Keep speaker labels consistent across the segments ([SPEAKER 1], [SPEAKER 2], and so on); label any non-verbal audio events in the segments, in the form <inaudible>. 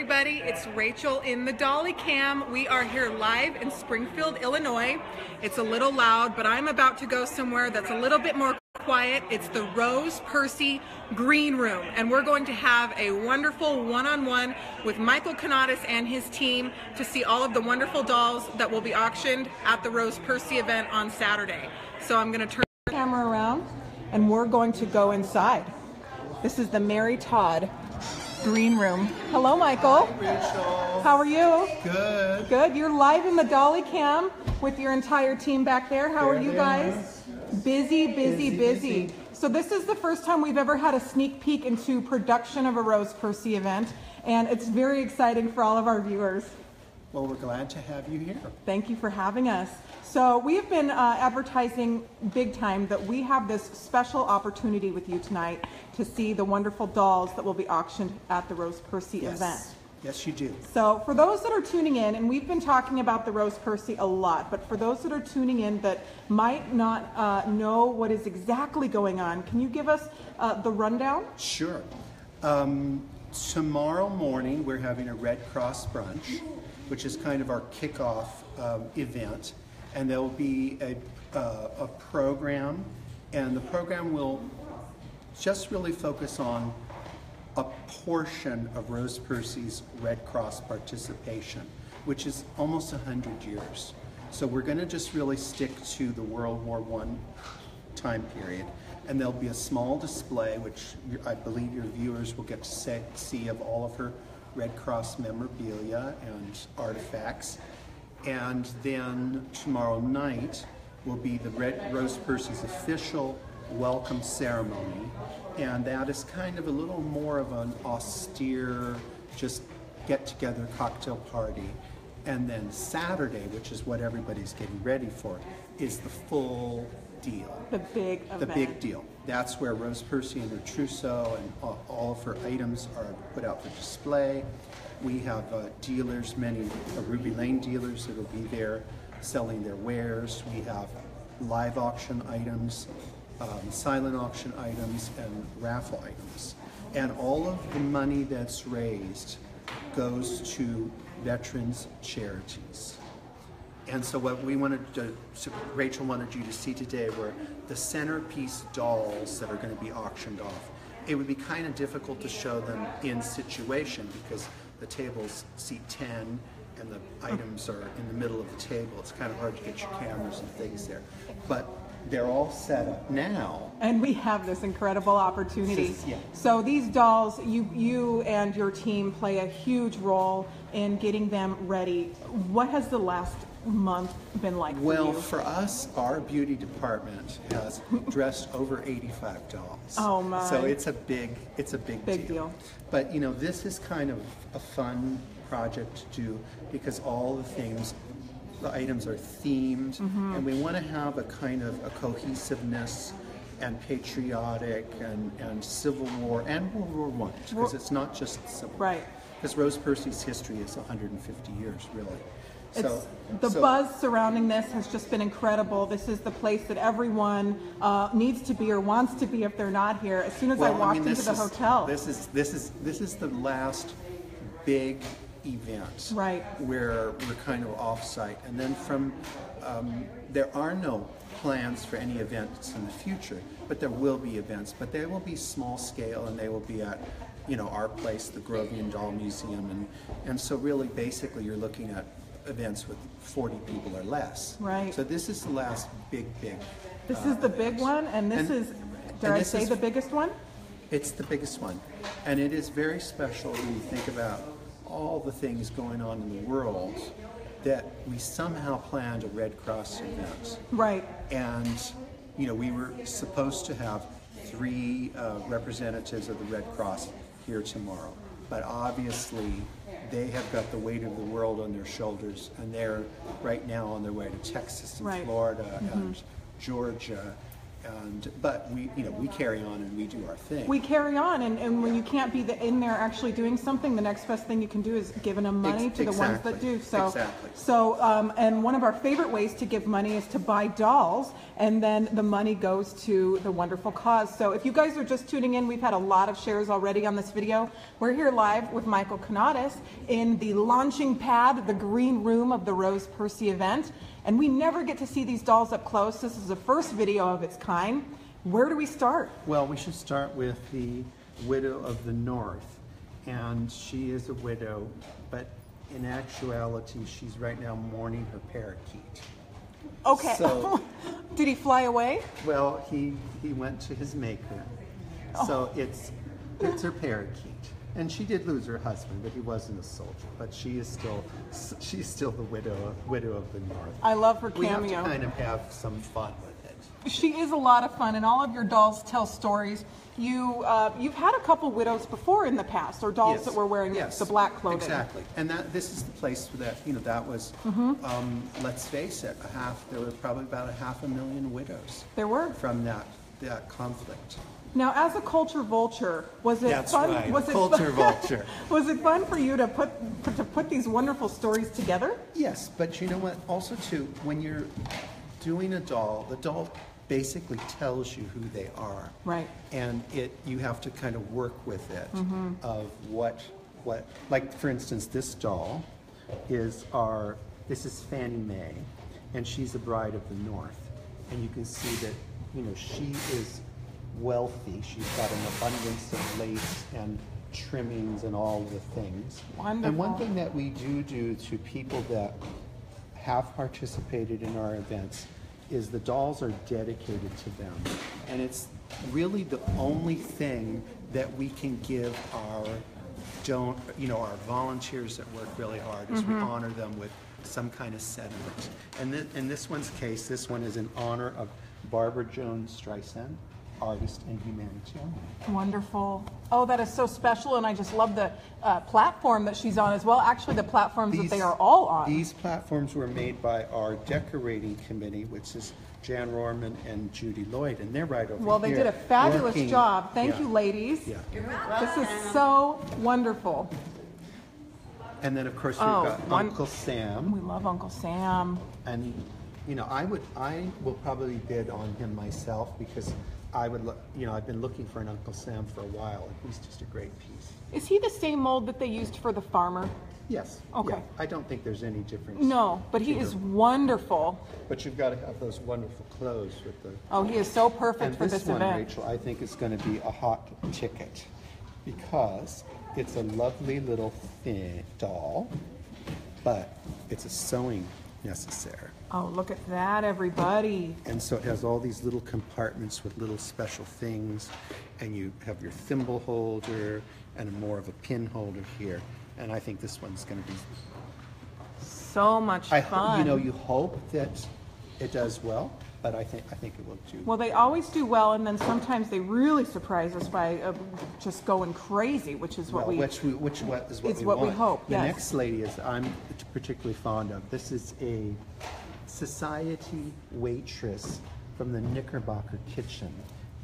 [SPEAKER 1] everybody. It's Rachel in the Dolly Cam. We are here live in Springfield, Illinois. It's a little loud, but I'm about to go somewhere that's a little bit more quiet. It's the Rose Percy Green Room, and we're going to have a wonderful one-on-one with Michael Canadas and his team to see all of the wonderful dolls that will be auctioned at the Rose Percy event on Saturday. So I'm going to turn the camera around, and we're going to go inside. This is the Mary Todd Green Room. Hello, Michael.
[SPEAKER 2] Rachel.
[SPEAKER 1] How are you?
[SPEAKER 2] Good.
[SPEAKER 1] Good. You're live in the Dolly Cam with your entire team back there. How are you guys? Busy, busy,
[SPEAKER 2] Busy,
[SPEAKER 1] busy.
[SPEAKER 2] busy.
[SPEAKER 1] So this is the first time we've ever had a sneak peek into production of a Rose Percy event, and it's very exciting for all of our viewers.
[SPEAKER 2] Well, we're glad to have you here.
[SPEAKER 1] Thank you for having us. So we've been uh, advertising big time that we have this special opportunity with you tonight to see the wonderful dolls that will be auctioned at the Rose Percy event.
[SPEAKER 2] Yes. Yes, you do.
[SPEAKER 1] So for those that are tuning in, and we've been talking about the Rose Percy a lot, but for those that are tuning in that might not uh, know what is exactly going on, can you give us uh, the rundown?
[SPEAKER 2] Sure. Um, tomorrow morning, we're having a Red Cross brunch, which is kind of our kickoff um, event, and there will be a, uh, a program, and the program will just really focus on a portion of Rose Percy's Red Cross participation, which is almost 100 years. So we're going to just really stick to the World War One time period. And there'll be a small display, which I believe your viewers will get to see of all of her Red Cross memorabilia and artifacts. And then tomorrow night will be the Red Rose Percy's official welcome ceremony. And that is kind of a little more of an austere, just get together cocktail party. And then Saturday, which is what everybody's getting ready for, is the full deal.
[SPEAKER 1] The big event.
[SPEAKER 2] The big deal. That's where Rose Percy and her trousseau and all, of her items are put out for display. We have uh, dealers, many uh, Ruby Lane dealers that will be there selling their wares. We have live auction items, um, silent auction items, and raffle items. And all of the money that's raised goes to veterans charities. And so what we wanted to, Rachel wanted you to see today were the centerpiece dolls that are going to be auctioned off. It would be kind of difficult to show them in situation because the tables seat 10 and the items are in the middle of the table. It's kind of hard to get your cameras and things there. But they're all set up now.
[SPEAKER 1] And we have this incredible opportunity.
[SPEAKER 2] Is- yeah.
[SPEAKER 1] So these dolls, you, you and your team play a huge role in getting them ready. What has the last month been like for
[SPEAKER 2] Well,
[SPEAKER 1] you?
[SPEAKER 2] for us, our beauty department has dressed <laughs> over 85 dolls.
[SPEAKER 1] Oh, my.
[SPEAKER 2] So it's a big, it's a big,
[SPEAKER 1] Big deal.
[SPEAKER 2] But you know, this is kind of a fun project to do because all the things, the items are themed,
[SPEAKER 1] Mm-hmm.
[SPEAKER 2] and we want to have a kind of a cohesiveness and patriotic and, and Civil War and World War One because it's not just Civil War.
[SPEAKER 1] Right.
[SPEAKER 2] Because Rose Percy's history is 150 years, really.
[SPEAKER 1] It's, the
[SPEAKER 2] so-
[SPEAKER 1] buzz surrounding this has just been incredible. This is the place that everyone uh, needs to be or wants to be if they're not here. As soon as I
[SPEAKER 2] Well,
[SPEAKER 1] walked
[SPEAKER 2] mean,
[SPEAKER 1] into the
[SPEAKER 2] is-
[SPEAKER 1] hotel,
[SPEAKER 2] This is this is this is the last big event.
[SPEAKER 1] Right.
[SPEAKER 2] Where we're kind of off-site, and then from um, there are no plans for any events in the future, but there will be events, but they will be small scale, and they will be at you know our place, the Grovian Doll Museum, and and so really basically you're looking at events with 40 people or less.
[SPEAKER 1] Right.
[SPEAKER 2] So this is the last big big.
[SPEAKER 1] this
[SPEAKER 2] uh,
[SPEAKER 1] is the big one, and this
[SPEAKER 2] And-
[SPEAKER 1] is, dare I say,
[SPEAKER 2] is-
[SPEAKER 1] the biggest one?
[SPEAKER 2] it's the biggest one. And it is very special when you think about all the things going on in the world that we somehow planned a Red Cross event.
[SPEAKER 1] Right.
[SPEAKER 2] And, you know, we were supposed to have three uh, representatives of the Red Cross here tomorrow. But obviously, they have got the weight of the world on their shoulders, and they're right now on their way to Texas and
[SPEAKER 1] Right.
[SPEAKER 2] Florida and mm-hmm. Georgia and but we you know we carry on and we do our thing.
[SPEAKER 1] We carry on, and, and when you can't be the, in there actually doing something, the next best thing you can do is giving them money
[SPEAKER 2] Ex-
[SPEAKER 1] to the ones that do. So,
[SPEAKER 2] exactly.
[SPEAKER 1] so, um, and one of our favorite ways to give money is to buy dolls, and then the money goes to the wonderful cause. So, if you guys are just tuning in, we've had a lot of shares already on this video. We're here live with Michael Canadas in the launching pad, the green room of the Rose Percy event, and we never get to see these dolls up close. This is the first video of its kind. Where do we start?
[SPEAKER 2] Well, we should start with the widow of the North, and she is a widow, but in actuality, she's right now mourning her parakeet.
[SPEAKER 1] Okay.
[SPEAKER 2] So- <laughs>
[SPEAKER 1] Did he fly away?
[SPEAKER 2] Well, he he went to his maker, oh. so it's it's her parakeet, and she did lose her husband, but he wasn't a soldier. But she is still she's still the widow of, widow of the North.
[SPEAKER 1] I love her cameo.
[SPEAKER 2] we have to kind of have some fun with it.
[SPEAKER 1] She is a lot of fun, and all of your dolls tell stories. You uh, you've had a couple widows before in the past, or dolls
[SPEAKER 2] Yes.
[SPEAKER 1] that were wearing
[SPEAKER 2] Yes,
[SPEAKER 1] the black clothing.
[SPEAKER 2] Exactly, and that this is the place that you know that was.
[SPEAKER 1] Mm-hmm.
[SPEAKER 2] Um, let's face it, a half. There were probably about a half a million widows
[SPEAKER 1] There were.
[SPEAKER 2] from that that conflict.
[SPEAKER 1] Now, as a culture vulture, was it
[SPEAKER 2] That's
[SPEAKER 1] fun?
[SPEAKER 2] right,
[SPEAKER 1] Was it
[SPEAKER 2] culture
[SPEAKER 1] fun-
[SPEAKER 2] vulture. <laughs>
[SPEAKER 1] was it fun for you to put to put these wonderful stories together?
[SPEAKER 2] Yes, but you know what? Also, too, when you're doing a doll, the doll basically tells you who they are.
[SPEAKER 1] Right.
[SPEAKER 2] And it, you have to kind of work with it
[SPEAKER 1] Mm-hmm.
[SPEAKER 2] of what, what, like for instance, this doll is our, this is Fannie Mae, and she's a bride of the North. And you can see that, you know, she is wealthy. She's got an abundance of lace and trimmings and all the things. Wonderful. And one thing that we do do to people that have participated in our events is the dolls are dedicated to them. And it's really the only thing that we can give our don't you know our volunteers that work really hard is we mm-hmm. honor them with some kind of sentiment. And thi- in this one's case, this one is in honor of Barbara Jones Streisand, artist and humanitarian.
[SPEAKER 1] Wonderful. Oh, that is so special, and I just love the uh, platform that she's on as well. Actually, the platforms that they are all on.
[SPEAKER 2] These platforms were made by our decorating committee, which is Jan Rorman and Judy Lloyd, and they're right over here.
[SPEAKER 1] Well, they did a fabulous
[SPEAKER 2] working-
[SPEAKER 1] job. Thank
[SPEAKER 2] Yeah.
[SPEAKER 1] you, ladies.
[SPEAKER 2] Yeah.
[SPEAKER 1] This is so wonderful.
[SPEAKER 2] And then, of course, we've
[SPEAKER 1] Oh,
[SPEAKER 2] got
[SPEAKER 1] one-
[SPEAKER 2] Uncle Sam,
[SPEAKER 1] We love Uncle Sam.
[SPEAKER 2] and, you know, I would, I will probably bid on him myself, because I would, look. you know, I've been looking for an Uncle Sam for a while, and he's just a great piece.
[SPEAKER 1] Is he the same mold that they used for the farmer?
[SPEAKER 2] Yes.
[SPEAKER 1] Okay.
[SPEAKER 2] yeah. I don't think there's any difference.
[SPEAKER 1] No, but he is wonderful.
[SPEAKER 2] But you've got to have those wonderful clothes with the
[SPEAKER 1] Oh, he is so perfect
[SPEAKER 2] And
[SPEAKER 1] for
[SPEAKER 2] this
[SPEAKER 1] this
[SPEAKER 2] one,
[SPEAKER 1] event.
[SPEAKER 2] Rachel, I think is going to be a hot ticket because it's a lovely little thin doll, but it's a sewing necessaire.
[SPEAKER 1] Oh, look at that, everybody.
[SPEAKER 2] And so it has all these little compartments with little special things, and you have your thimble holder and a more of a pin holder here. And I think this one's going to be.
[SPEAKER 1] So much
[SPEAKER 2] I
[SPEAKER 1] fun.
[SPEAKER 2] you know you hope that it does well, but I think I think it will do.
[SPEAKER 1] well, they always do well, and then sometimes they really surprise us by uh, just going crazy, which is what
[SPEAKER 2] Well,
[SPEAKER 1] we.
[SPEAKER 2] which we, which what is what
[SPEAKER 1] It's
[SPEAKER 2] we
[SPEAKER 1] what we
[SPEAKER 2] want.
[SPEAKER 1] hope,
[SPEAKER 2] The
[SPEAKER 1] yes.
[SPEAKER 2] next lady is I'm particularly fond of. This is a society waitress from the Knickerbocker Kitchen,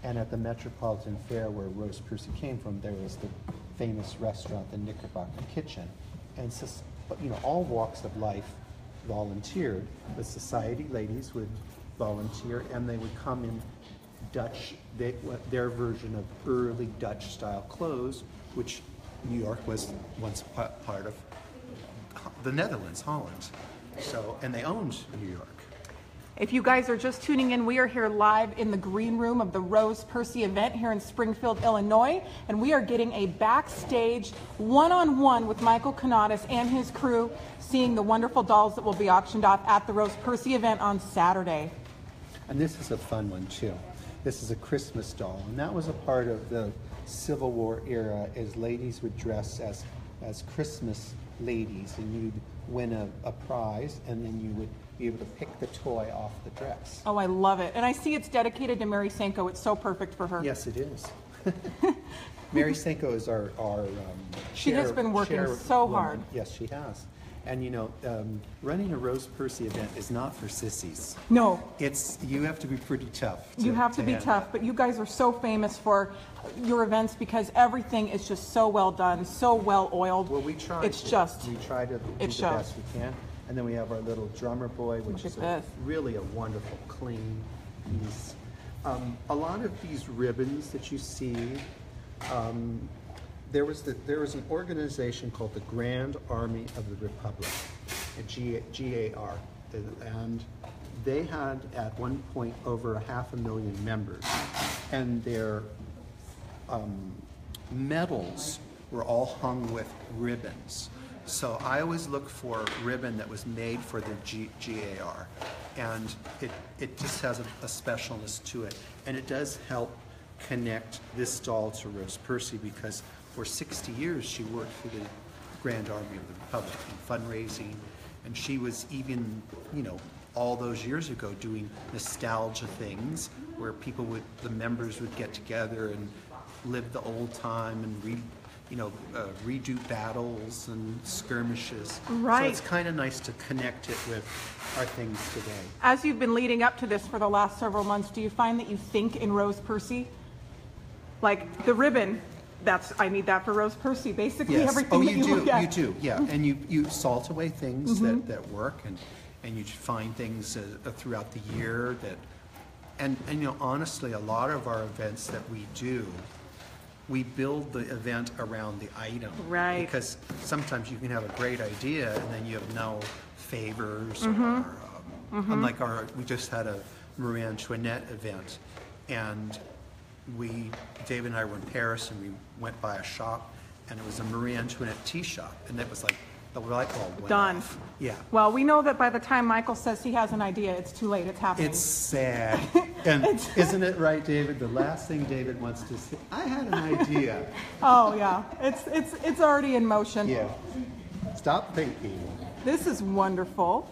[SPEAKER 2] and at the Metropolitan Fair where Rose Percy came from, there was the famous restaurant, the Knickerbocker Kitchen, and you know all walks of life volunteered. The society ladies would volunteer, and they would come in Dutch, they, their version of early Dutch style clothes, which New York was once part of the Netherlands, Holland. So, and they owned New York.
[SPEAKER 1] If you guys are just tuning in, we are here live in the green room of the Rose Percy event here in Springfield, Illinois, and we are getting a backstage one-on-one with Michael Canadas and his crew, seeing the wonderful dolls that will be auctioned off at the Rose Percy event on Saturday.
[SPEAKER 2] And this is a fun one too. This is a Christmas doll, and that was a part of the Civil War era. As ladies would dress as as Christmas ladies, and you'd win a, a prize, and then you would be able to pick the toy off the dress.
[SPEAKER 1] Oh, I love it. And I see it's dedicated to Mary Sanko. It's so perfect for her.
[SPEAKER 2] Yes, it is. <laughs> Mary Senko is our, our um,
[SPEAKER 1] She has been working so hard.
[SPEAKER 2] Yes, she has. And you know, um, running a Rose Percy event is not for sissies.
[SPEAKER 1] No,
[SPEAKER 2] It's you have to be pretty tough.
[SPEAKER 1] you have to be
[SPEAKER 2] handle
[SPEAKER 1] tough, but you guys are so famous for your events because everything is just so well done, so well oiled.
[SPEAKER 2] Well, we try.
[SPEAKER 1] It's
[SPEAKER 2] to,
[SPEAKER 1] just,
[SPEAKER 2] we try to do
[SPEAKER 1] it
[SPEAKER 2] the
[SPEAKER 1] shows.
[SPEAKER 2] best we can, and then we have our little drummer boy, which is a, really a wonderful, clean piece. Um, a lot of these ribbons that you see, um, there was the, there was an organization called the Grand Army of the Republic, a G, GAR, and they had at one point over a half a million members, and their um, medals were all hung with ribbons. So I always look for ribbon that was made for the G- GAR, and it, it just has a, a specialness to it. And it does help connect this doll to Rose Percy because for 60 years she worked for the Grand Army of the Republic in fundraising, and she was even, you know, all those years ago doing nostalgia things where people would, the members would get together and live the old time and re, you know, uh, redo battles and skirmishes.
[SPEAKER 1] Right.
[SPEAKER 2] So it's kind of nice to connect it with our things today.
[SPEAKER 1] as you've been leading up to this for the last several months, do you find that you think in Rose Percy? Like the ribbon, that's, I need that for Rose Percy, basically
[SPEAKER 2] Yes.
[SPEAKER 1] everything
[SPEAKER 2] oh,
[SPEAKER 1] that
[SPEAKER 2] you
[SPEAKER 1] you
[SPEAKER 2] do.
[SPEAKER 1] look at.
[SPEAKER 2] You do. Yeah, and you you salt away things
[SPEAKER 1] Mm-hmm.
[SPEAKER 2] that, that work, and and you find things uh, throughout the year that, and and you know honestly, a lot of our events that we do, we build the event around the item.
[SPEAKER 1] Right.
[SPEAKER 2] Because sometimes you can have a great idea and then you have no favors
[SPEAKER 1] Mm-hmm.
[SPEAKER 2] or. Um, Unlike our, we just had a Marie Antoinette event, and we, David and I were in Paris and we went by a shop and it was a Marie Antoinette tea shop and it was like the bulb went
[SPEAKER 1] Done.
[SPEAKER 2] off. Yeah.
[SPEAKER 1] Well, we know that by the time Michael says he has an idea, it's too late, it's happening.
[SPEAKER 2] It's sad. <laughs> And <laughs> isn't it right, David? The last thing David wants to say, I had an idea. <laughs>
[SPEAKER 1] Oh, yeah, it's, it's, it's already in motion.
[SPEAKER 2] Yeah. Stop thinking.
[SPEAKER 1] This is wonderful.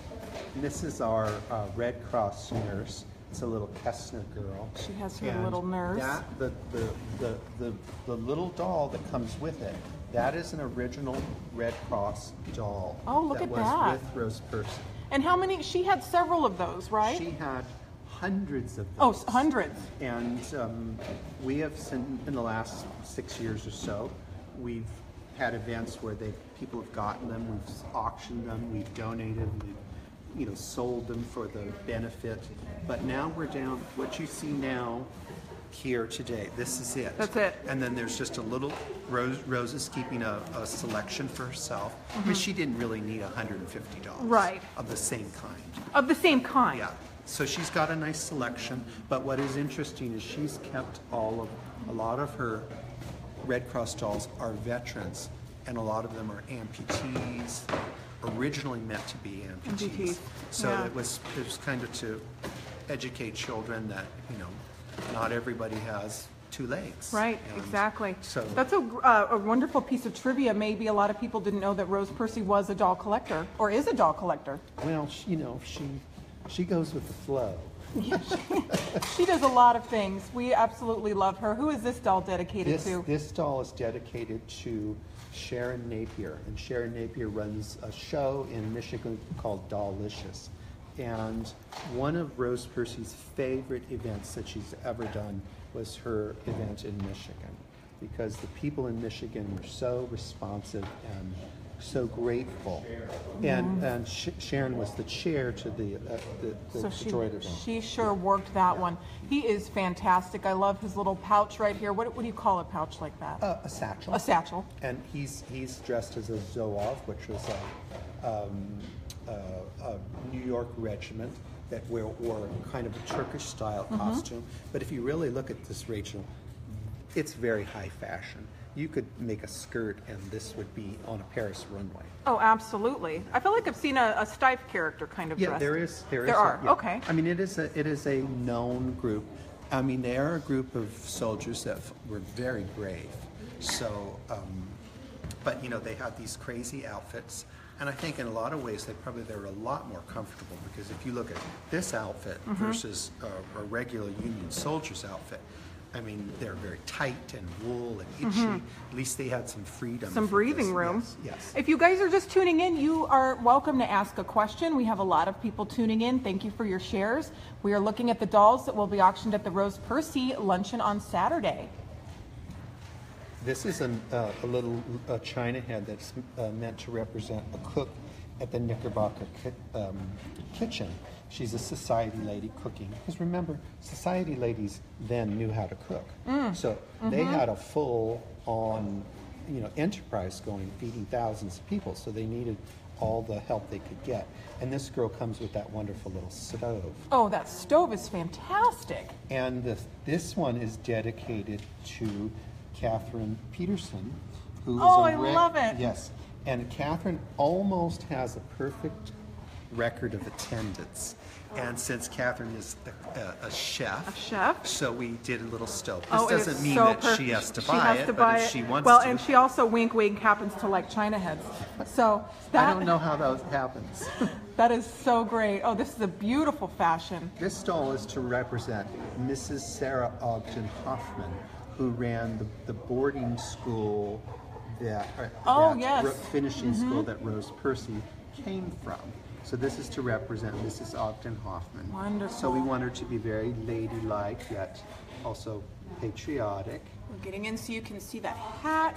[SPEAKER 2] This is our uh, Red Cross nurse. It's a little Kestner girl.
[SPEAKER 1] She has her
[SPEAKER 2] And
[SPEAKER 1] little nurse.
[SPEAKER 2] That, the, the, the, the, the little doll that comes with it, that is an original Red Cross doll.
[SPEAKER 1] Oh, look at that.
[SPEAKER 2] was with Rose Percy.
[SPEAKER 1] And how many, she had several of those, right?
[SPEAKER 2] She had hundreds of
[SPEAKER 1] Oh,
[SPEAKER 2] those.
[SPEAKER 1] s- hundreds.
[SPEAKER 2] And um, we have seen, in the last six years or so, we've had events where they people have gotten them, we've auctioned them, we've donated, we've you know sold them for the benefit. But now we're down. What you see now here today, this is it.
[SPEAKER 1] That's it.
[SPEAKER 2] And then there's just a little Rose. Rose is keeping a, a selection for herself. I mean, she didn't really need 150 dollars.
[SPEAKER 1] Mm-hmm. Right.
[SPEAKER 2] Of the same kind.
[SPEAKER 1] Of the same kind.
[SPEAKER 2] Yeah, so she's got a nice selection, but what is interesting is she's kept all of, a lot of her Red Cross dolls are veterans, and a lot of them are amputees, originally meant to be amputees.
[SPEAKER 1] Amputees,
[SPEAKER 2] So
[SPEAKER 1] yeah.
[SPEAKER 2] it was, it was kind of to educate children that, you know, not everybody has two legs.
[SPEAKER 1] Right,
[SPEAKER 2] And
[SPEAKER 1] exactly.
[SPEAKER 2] So.
[SPEAKER 1] That's a, uh, a wonderful piece of trivia. Maybe a lot of people didn't know that Rose Percy was a doll collector, or is a doll collector.
[SPEAKER 2] Well, she- you know, she, she goes with the flow.
[SPEAKER 1] She does a lot of things. We absolutely love her. Who is this doll dedicated
[SPEAKER 2] This,
[SPEAKER 1] to?
[SPEAKER 2] this doll is dedicated to Sharon Napier, and Sharon Napier runs a show in Michigan called Dollicious. And one of Rose Percy's favorite events that she's ever done was her event in Michigan, because the people in Michigan were so responsive and so grateful. And, and Sh- Sharon was the chair to the, uh, the, the
[SPEAKER 1] So she,
[SPEAKER 2] event.
[SPEAKER 1] she sure worked that one. He is fantastic. I love his little pouch right here. What, what do you call a pouch like that?
[SPEAKER 2] Uh, a satchel.
[SPEAKER 1] a satchel.
[SPEAKER 2] And he's he's dressed as a Zouave, which was a, um, a, a New York regiment that wear, wore kind of a Turkish style
[SPEAKER 1] Mm-hmm.
[SPEAKER 2] costume. But if you really look at this, Rachel, it's very high fashion. You could make a skirt, and this would be on a Paris runway.
[SPEAKER 1] Oh, absolutely. I feel like I've seen a, a Steiff character kind of
[SPEAKER 2] Yeah, there is. There is.
[SPEAKER 1] There
[SPEAKER 2] a-
[SPEAKER 1] are,
[SPEAKER 2] yeah.
[SPEAKER 1] okay.
[SPEAKER 2] I mean, it is a it is a known group. I mean, they are a group of soldiers that were very brave. So, um, but you know, they had these crazy outfits, and I think in a lot of ways they probably they were a lot more comfortable because if you look at this outfit
[SPEAKER 1] Mm-hmm.
[SPEAKER 2] versus a, a regular Union soldier's outfit, I mean, they're very tight and wool and itchy. At least they had some freedom.
[SPEAKER 1] Some
[SPEAKER 2] for this.
[SPEAKER 1] breathing room.
[SPEAKER 2] Yes, yes.
[SPEAKER 1] If you guys are just tuning in, you are welcome to ask a question. We have a lot of people tuning in. Thank you for your shares. We are looking at the dolls that will be auctioned at the Rose Percy luncheon on Saturday.
[SPEAKER 2] This is an, uh, a little uh, china head that's uh, meant to represent a cook at the Knickerbocker ki- um, kitchen. She's a society lady cooking. Because remember, society ladies then knew how to cook. So they had a full on, you know, enterprise going, feeding thousands of people. So they needed all the help they could get. And this girl comes with that wonderful little stove.
[SPEAKER 1] Oh, that stove is fantastic.
[SPEAKER 2] And this, this one is dedicated to Catherine Peterson, who is
[SPEAKER 1] Oh,
[SPEAKER 2] a
[SPEAKER 1] I love it.
[SPEAKER 2] Yes, and Catherine almost has a perfect record of attendance. And since Catherine is a, a, uh, a chef,
[SPEAKER 1] A chef?
[SPEAKER 2] so we did a little stove. This
[SPEAKER 1] oh,
[SPEAKER 2] doesn't mean
[SPEAKER 1] so
[SPEAKER 2] that
[SPEAKER 1] per-
[SPEAKER 2] she has to buy
[SPEAKER 1] has
[SPEAKER 2] it,
[SPEAKER 1] to
[SPEAKER 2] but
[SPEAKER 1] buy
[SPEAKER 2] if
[SPEAKER 1] it.
[SPEAKER 2] she wants
[SPEAKER 1] well,
[SPEAKER 2] to,
[SPEAKER 1] and she also wink wink happens to like china heads. So that
[SPEAKER 2] I don't know how that happens. <laughs>
[SPEAKER 1] that is so great. Oh, this is a beautiful fashion.
[SPEAKER 2] This doll is to represent Mrs. Sarah Ogden Hoffman, who ran the, the boarding school that, uh,
[SPEAKER 1] Oh,
[SPEAKER 2] that
[SPEAKER 1] yes.
[SPEAKER 2] Ro- finishing school that Rose Percy came from. So this is to represent Mrs. Ogden Hoffman.
[SPEAKER 1] Wonderful.
[SPEAKER 2] So we want her to be very ladylike, yet also patriotic.
[SPEAKER 1] We're getting in so you can see that hat.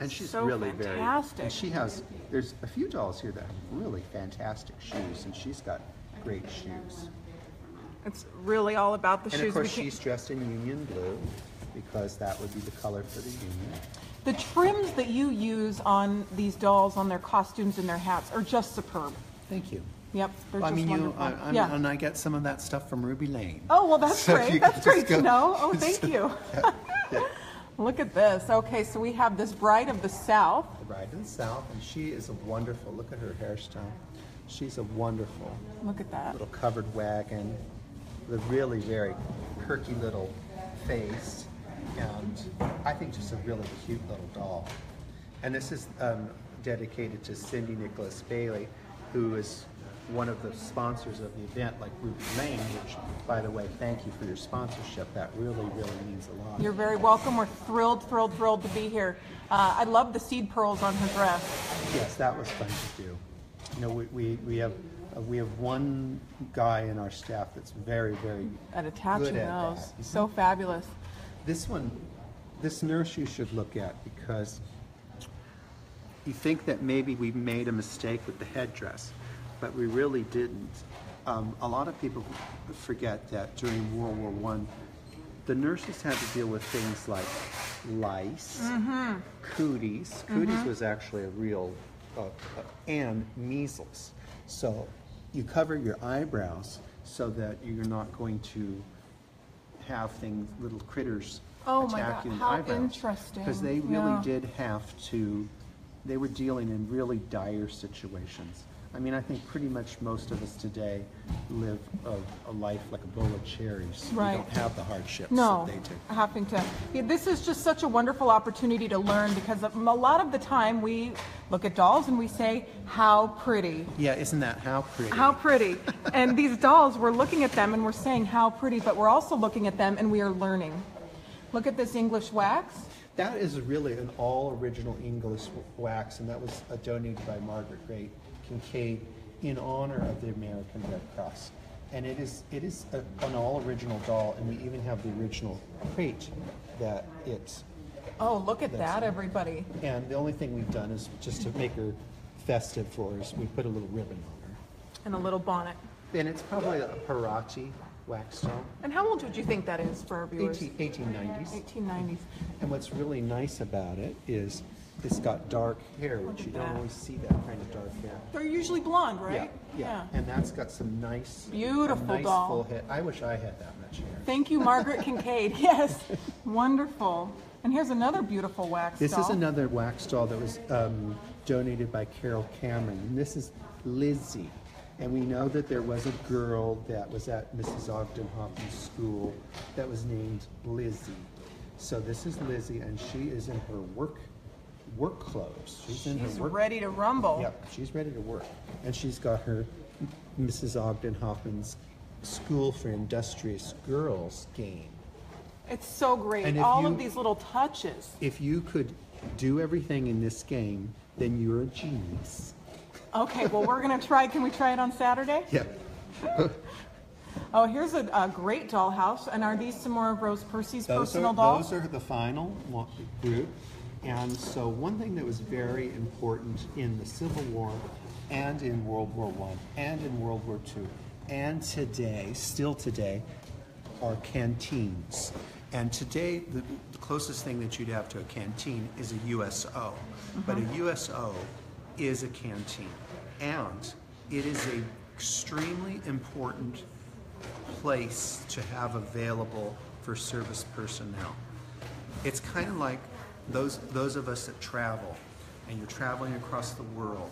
[SPEAKER 2] And she's
[SPEAKER 1] So
[SPEAKER 2] really very.
[SPEAKER 1] fantastic.
[SPEAKER 2] And she has, there's a few dolls here that have really fantastic shoes, and she's got great shoes.
[SPEAKER 1] It's really all about the
[SPEAKER 2] And
[SPEAKER 1] shoes.
[SPEAKER 2] of course,
[SPEAKER 1] we
[SPEAKER 2] she's dressed in union blue because that would be the color for the union.
[SPEAKER 1] The trims that you use on these dolls, on their costumes and their hats, are just superb.
[SPEAKER 2] Thank you.
[SPEAKER 1] Yep, they're
[SPEAKER 2] Well, I
[SPEAKER 1] just
[SPEAKER 2] mean, you,
[SPEAKER 1] wonderful.
[SPEAKER 2] I, I'm,
[SPEAKER 1] yeah.
[SPEAKER 2] and I get some of that stuff from Ruby Lane.
[SPEAKER 1] Oh well, that's
[SPEAKER 2] So you
[SPEAKER 1] great.
[SPEAKER 2] could
[SPEAKER 1] That's
[SPEAKER 2] just
[SPEAKER 1] great to
[SPEAKER 2] go-
[SPEAKER 1] know. Oh, <laughs> thank you. <laughs> <laughs> Look at this. Okay, so we have this Bride of the South.
[SPEAKER 2] The Bride of the South, and she is a wonderful. Look at her hairstyle. She's a wonderful
[SPEAKER 1] Look at that.
[SPEAKER 2] little covered wagon, with a really very perky little face, and I think just a really cute little doll. And this is um, dedicated to Cindy Nicholas Bailey, who is one of the sponsors of the event, like Ruby Lane, which, by the way, thank you for your sponsorship. That really, really means a lot.
[SPEAKER 1] You're very welcome. We're thrilled, thrilled, thrilled to be here. Uh, I love the seed pearls on her dress.
[SPEAKER 2] Yes, that was fun to do. You know, we, we, we have uh, we have one guy in our staff that's very, very
[SPEAKER 1] At attaching
[SPEAKER 2] good at
[SPEAKER 1] those.
[SPEAKER 2] that.
[SPEAKER 1] So fabulous.
[SPEAKER 2] This one, this nurse you should look at because you think that maybe we made a mistake with the headdress, but we really didn't. Um, a lot of people forget that during World War One, the nurses had to deal with things like lice,
[SPEAKER 1] Mm-hmm.
[SPEAKER 2] cooties. Cooties was actually a real, uh, uh, and measles. So you cover your eyebrows so that you're not going to have things, little critters
[SPEAKER 1] Oh my
[SPEAKER 2] attack
[SPEAKER 1] God,
[SPEAKER 2] you in the
[SPEAKER 1] how
[SPEAKER 2] eyebrows.
[SPEAKER 1] interesting.
[SPEAKER 2] Because they really
[SPEAKER 1] Yeah.
[SPEAKER 2] did have to, they were dealing in really dire situations. I mean, I think pretty much most of us today live a, a life like a bowl of cherries.
[SPEAKER 1] Right.
[SPEAKER 2] We don't have the hardships
[SPEAKER 1] No,
[SPEAKER 2] that they do.
[SPEAKER 1] having to. Yeah, this is just such a wonderful opportunity to learn because a lot of the time we look at dolls and we say, how pretty.
[SPEAKER 2] Yeah, isn't that how pretty?
[SPEAKER 1] How pretty. and these dolls, we're looking at them and we're saying how pretty, but we're also looking at them and we are learning. Look at this English wax.
[SPEAKER 2] That is really an all original English wax, and that was uh, donated by Margaret Great Kincaid in honor of the American Red Cross. And it is it is a, an all original doll, and we even have the original crate that it's.
[SPEAKER 1] Oh, look at that,
[SPEAKER 2] it.
[SPEAKER 1] everybody.
[SPEAKER 2] And the only thing we've done is just to make her festive for us. We put a little ribbon on her,
[SPEAKER 1] And a little bonnet.
[SPEAKER 2] and it's probably a Pierotti wax doll,
[SPEAKER 1] And how old would you think that is for our viewers?
[SPEAKER 2] 18, 1890s.
[SPEAKER 1] 1890s.
[SPEAKER 2] And what's really nice about it is it's got dark hair, which
[SPEAKER 1] at
[SPEAKER 2] you don't
[SPEAKER 1] that.
[SPEAKER 2] always see that kind of dark hair.
[SPEAKER 1] They're usually blonde, right?
[SPEAKER 2] Yeah, yeah. And that's got some nice,
[SPEAKER 1] Beautiful
[SPEAKER 2] a nice
[SPEAKER 1] doll.
[SPEAKER 2] full head. I wish I had that much hair.
[SPEAKER 1] Thank you, Margaret Kincaid. <laughs> Yes, wonderful. And here's another beautiful wax doll.
[SPEAKER 2] This
[SPEAKER 1] doll.
[SPEAKER 2] is another wax doll that was um, donated by Carol Cameron, and this is Lizzie. And we know that there was a girl that was at Mrs. Ogden Hoffman's school that was named Lizzie. So this is Lizzie, and she is in her work work clothes. She's in
[SPEAKER 1] She's
[SPEAKER 2] her work
[SPEAKER 1] ready to rumble.
[SPEAKER 2] Yep, she's ready to work. And she's got her Mrs. Ogden Hoffman's School for Industrious Girls game.
[SPEAKER 1] It's so great.
[SPEAKER 2] And
[SPEAKER 1] All
[SPEAKER 2] you-
[SPEAKER 1] of these little touches.
[SPEAKER 2] If you could do everything in this game, then you're a genius.
[SPEAKER 1] Okay, well, we're gonna try, can we try it on Saturday? <laughs>
[SPEAKER 2] Yeah. <laughs>
[SPEAKER 1] Oh, here's a, a great dollhouse, and are these some more of Rose Percy's
[SPEAKER 2] Those
[SPEAKER 1] personal
[SPEAKER 2] are,
[SPEAKER 1] dolls?
[SPEAKER 2] those are the final group. And so one thing that was very important in the Civil War and in World War One and in World War Two and today, still today, are canteens. And today, the, the closest thing that you'd have to a canteen is a USO. But a mm-hmm. USO is a canteen. And it is an extremely important place to have available for service personnel. It's kind of like those those of us that travel, and you're traveling across the world,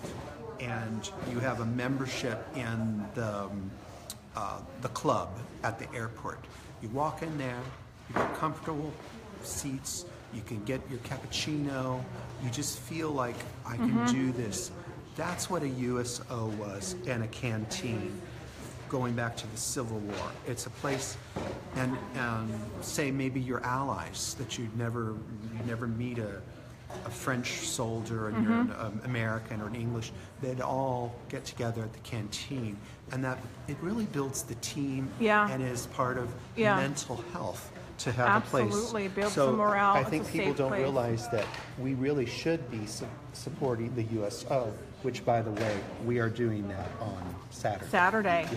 [SPEAKER 2] and you have a membership in the um, uh, the club at the airport. You walk in there, you get comfortable seats, you can get your cappuccino. You just feel like I can do this. That's what a USO was and a canteen going back to the Civil War. It's a place, and um, say maybe your allies that you'd never you'd never meet a, a French soldier and you're an um, American or an English. They'd all get together at the canteen, and that it really builds the team
[SPEAKER 1] Yeah.
[SPEAKER 2] and is part of
[SPEAKER 1] Yeah.
[SPEAKER 2] mental health to have a place.
[SPEAKER 1] Absolutely, builds
[SPEAKER 2] so
[SPEAKER 1] the morale.
[SPEAKER 2] I think people don't
[SPEAKER 1] place.
[SPEAKER 2] realize that we really should be su- supporting the USO, which, by the way, we are doing that on Saturday.
[SPEAKER 1] Saturday.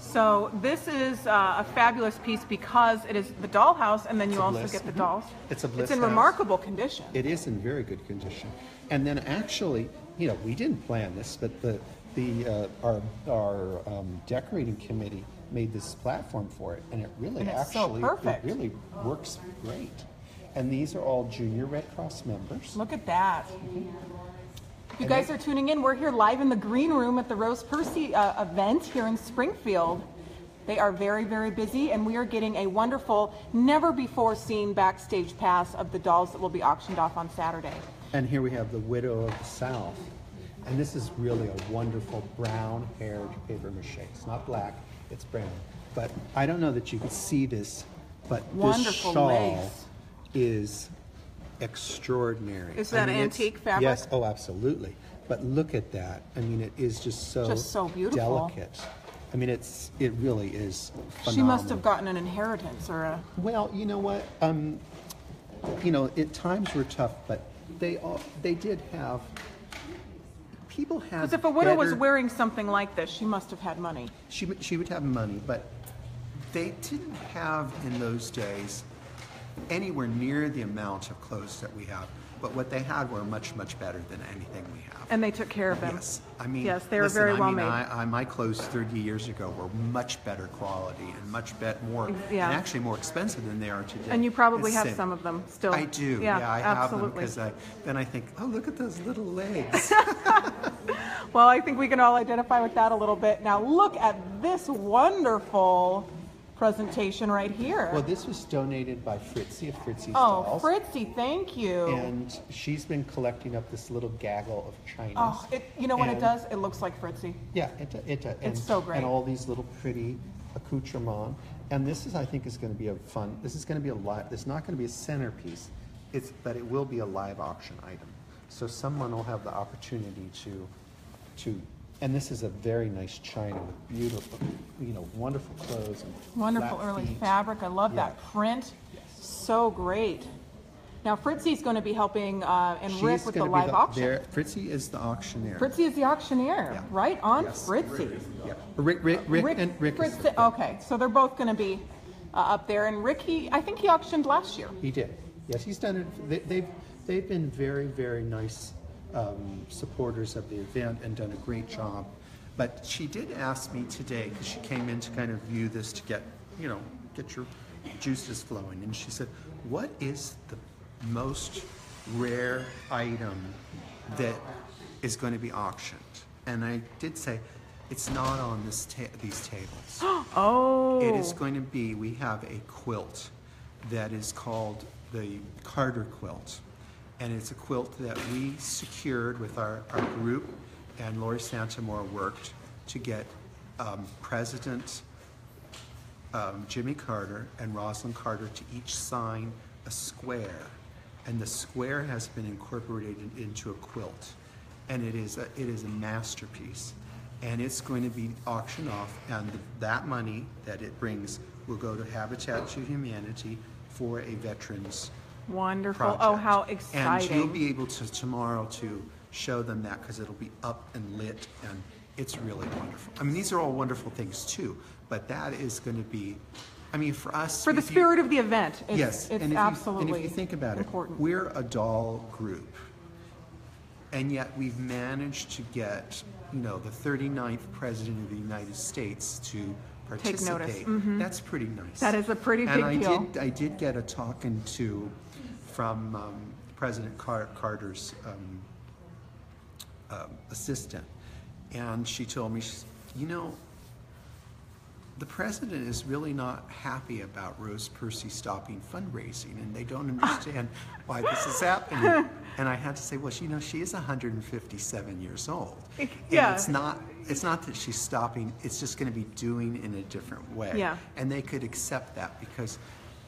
[SPEAKER 1] So this is uh, a fabulous piece because it is the dollhouse, and then you also
[SPEAKER 2] bliss.
[SPEAKER 1] get the
[SPEAKER 2] Mhm.
[SPEAKER 1] dolls.
[SPEAKER 2] It's a bliss
[SPEAKER 1] It's in
[SPEAKER 2] house.
[SPEAKER 1] remarkable condition.
[SPEAKER 2] It is in very good condition. And then actually, you know, we didn't plan this, but the the uh, our our um, decorating committee made this platform for it, and it really
[SPEAKER 1] And it's so
[SPEAKER 2] actually it really works great. And these are all Junior Red Cross members.
[SPEAKER 1] Look at that. If you guys are tuning in, we're here live in the green room at the Rose Percy uh, event here in Springfield. They are very, very busy, and we are getting a wonderful, never before seen backstage pass of the dolls that will be auctioned off on Saturday.
[SPEAKER 2] And here we have the Widow of the South. And this is really a wonderful brown-haired paper mache. It's not black, it's brown. But I don't know that you can see this, but this shawl
[SPEAKER 1] lace.
[SPEAKER 2] is extraordinary.
[SPEAKER 1] Is
[SPEAKER 2] I
[SPEAKER 1] that
[SPEAKER 2] mean,
[SPEAKER 1] antique fabric?
[SPEAKER 2] Yes, oh, absolutely. But look at that. I mean, it is just so,
[SPEAKER 1] Just so beautiful.
[SPEAKER 2] delicate. I mean, it's it really is phenomenal.
[SPEAKER 1] She must have gotten an inheritance or a.
[SPEAKER 2] Well, you know what? Um, you know, it times were tough, but they all they did have. People had.
[SPEAKER 1] Because if a widow was wearing something like this, she must have had money.
[SPEAKER 2] she she would have money, but they didn't have in those days anywhere near the amount of clothes that we have. But what they had were much much better than anything we have.
[SPEAKER 1] And they took care of them.
[SPEAKER 2] Yes, I mean,
[SPEAKER 1] Yes, they were
[SPEAKER 2] listen,
[SPEAKER 1] very
[SPEAKER 2] I
[SPEAKER 1] well
[SPEAKER 2] mean,
[SPEAKER 1] made.
[SPEAKER 2] I, I, my clothes 30 years ago were much better quality and much bet more, mm,
[SPEAKER 1] Yeah.
[SPEAKER 2] and actually more expensive than they are today.
[SPEAKER 1] And you probably
[SPEAKER 2] It's
[SPEAKER 1] have some of them still.
[SPEAKER 2] I do.
[SPEAKER 1] Yeah,
[SPEAKER 2] Yeah, I have them
[SPEAKER 1] absolutely.
[SPEAKER 2] because I then I think, oh, look at those little legs. <laughs>
[SPEAKER 1] Well, I think we can all identify with that a little bit. Now, look at this wonderful presentation right here.
[SPEAKER 2] well, this was donated by Fritzy of Fritzy's
[SPEAKER 1] oh,
[SPEAKER 2] Dolls,
[SPEAKER 1] Fritzy, thank you.
[SPEAKER 2] and she's been collecting up this little gaggle of Chinese.
[SPEAKER 1] oh, it, you know what it does? It looks like Fritzy.
[SPEAKER 2] Yeah, it, it, it and,
[SPEAKER 1] so great.
[SPEAKER 2] And all these little pretty accoutrements. And this is, I think, is going to be a fun. This is going to be a live. It's not going to be a centerpiece. It's, but it will be a live auction item. So someone will have the opportunity to, to. And this is a very nice china with beautiful, you know, wonderful clothes and
[SPEAKER 1] Wonderful
[SPEAKER 2] flat
[SPEAKER 1] early
[SPEAKER 2] feet.
[SPEAKER 1] fabric. I love
[SPEAKER 2] Yeah.
[SPEAKER 1] that print. So great. Now, Fritzy's going to be helping uh, and
[SPEAKER 2] She's
[SPEAKER 1] Rick with the
[SPEAKER 2] gonna be
[SPEAKER 1] live auction.
[SPEAKER 2] there- Fritzy is the auctioneer.
[SPEAKER 1] Fritzy is the auctioneer,
[SPEAKER 2] Yeah.
[SPEAKER 1] right? On
[SPEAKER 2] Yes.
[SPEAKER 1] Fritzy.
[SPEAKER 2] Yeah. Rick, Rick, Rick, and Rick. is-
[SPEAKER 1] Fritz- okay, so they're both going to be uh, up there. And Ricky, I think he auctioned last year.
[SPEAKER 2] He did. Yes, he's done it. They, they've they've been very very nice um, supporters of the event and done a great job. But she did ask me today because she came in to kind of view this to get you know get your juices flowing, and she said, "What is the most rare item that is going to be auctioned?" And I did say, "It's not on this ta- these tables." <gasps>
[SPEAKER 1] Oh.
[SPEAKER 2] It is going to be, we have a quilt that is called the Carter quilt. And it's a quilt that we secured with our, our group, and Lori Santamore worked to get um, President um, Jimmy Carter and Rosalynn Carter to each sign a square, and the square has been incorporated into a quilt, and it is a, it is a masterpiece, and it's going to be auctioned off, and that money that it brings will go to Habitat to Humanity for a veterans
[SPEAKER 1] Wonderful.
[SPEAKER 2] Oh, project.
[SPEAKER 1] Oh, how exciting.
[SPEAKER 2] And you'll
[SPEAKER 1] exciting.
[SPEAKER 2] be able to tomorrow to show them that because it'll be up and lit and it's really wonderful. I mean, these are all wonderful things too, but that is going to be, I mean, for us.
[SPEAKER 1] For the
[SPEAKER 2] if you-
[SPEAKER 1] spirit of the event, it's,
[SPEAKER 2] Yes,
[SPEAKER 1] it's
[SPEAKER 2] and if you,
[SPEAKER 1] absolutely
[SPEAKER 2] and if you think about
[SPEAKER 1] important.
[SPEAKER 2] it, we're a doll group, and yet we've managed to get, you know, the 39th president of the United States to participate.
[SPEAKER 1] Take notice.
[SPEAKER 2] participate. Mm-hmm. That's pretty nice.
[SPEAKER 1] That is a pretty
[SPEAKER 2] and
[SPEAKER 1] big
[SPEAKER 2] I
[SPEAKER 1] deal.
[SPEAKER 2] Did, I did get a talking to from um, President Car- Carter's um, um, assistant, and she told me, you know, the president is really not happy about Rose Percy stopping fundraising, and they don't understand <laughs> why this is happening. And I had to say, well, you know, she is 157 years old. <laughs> And
[SPEAKER 1] Yeah.
[SPEAKER 2] it's not. It's not that she's stopping. It's just going to be doing in a different way.
[SPEAKER 1] Yeah.
[SPEAKER 2] And they could accept that because,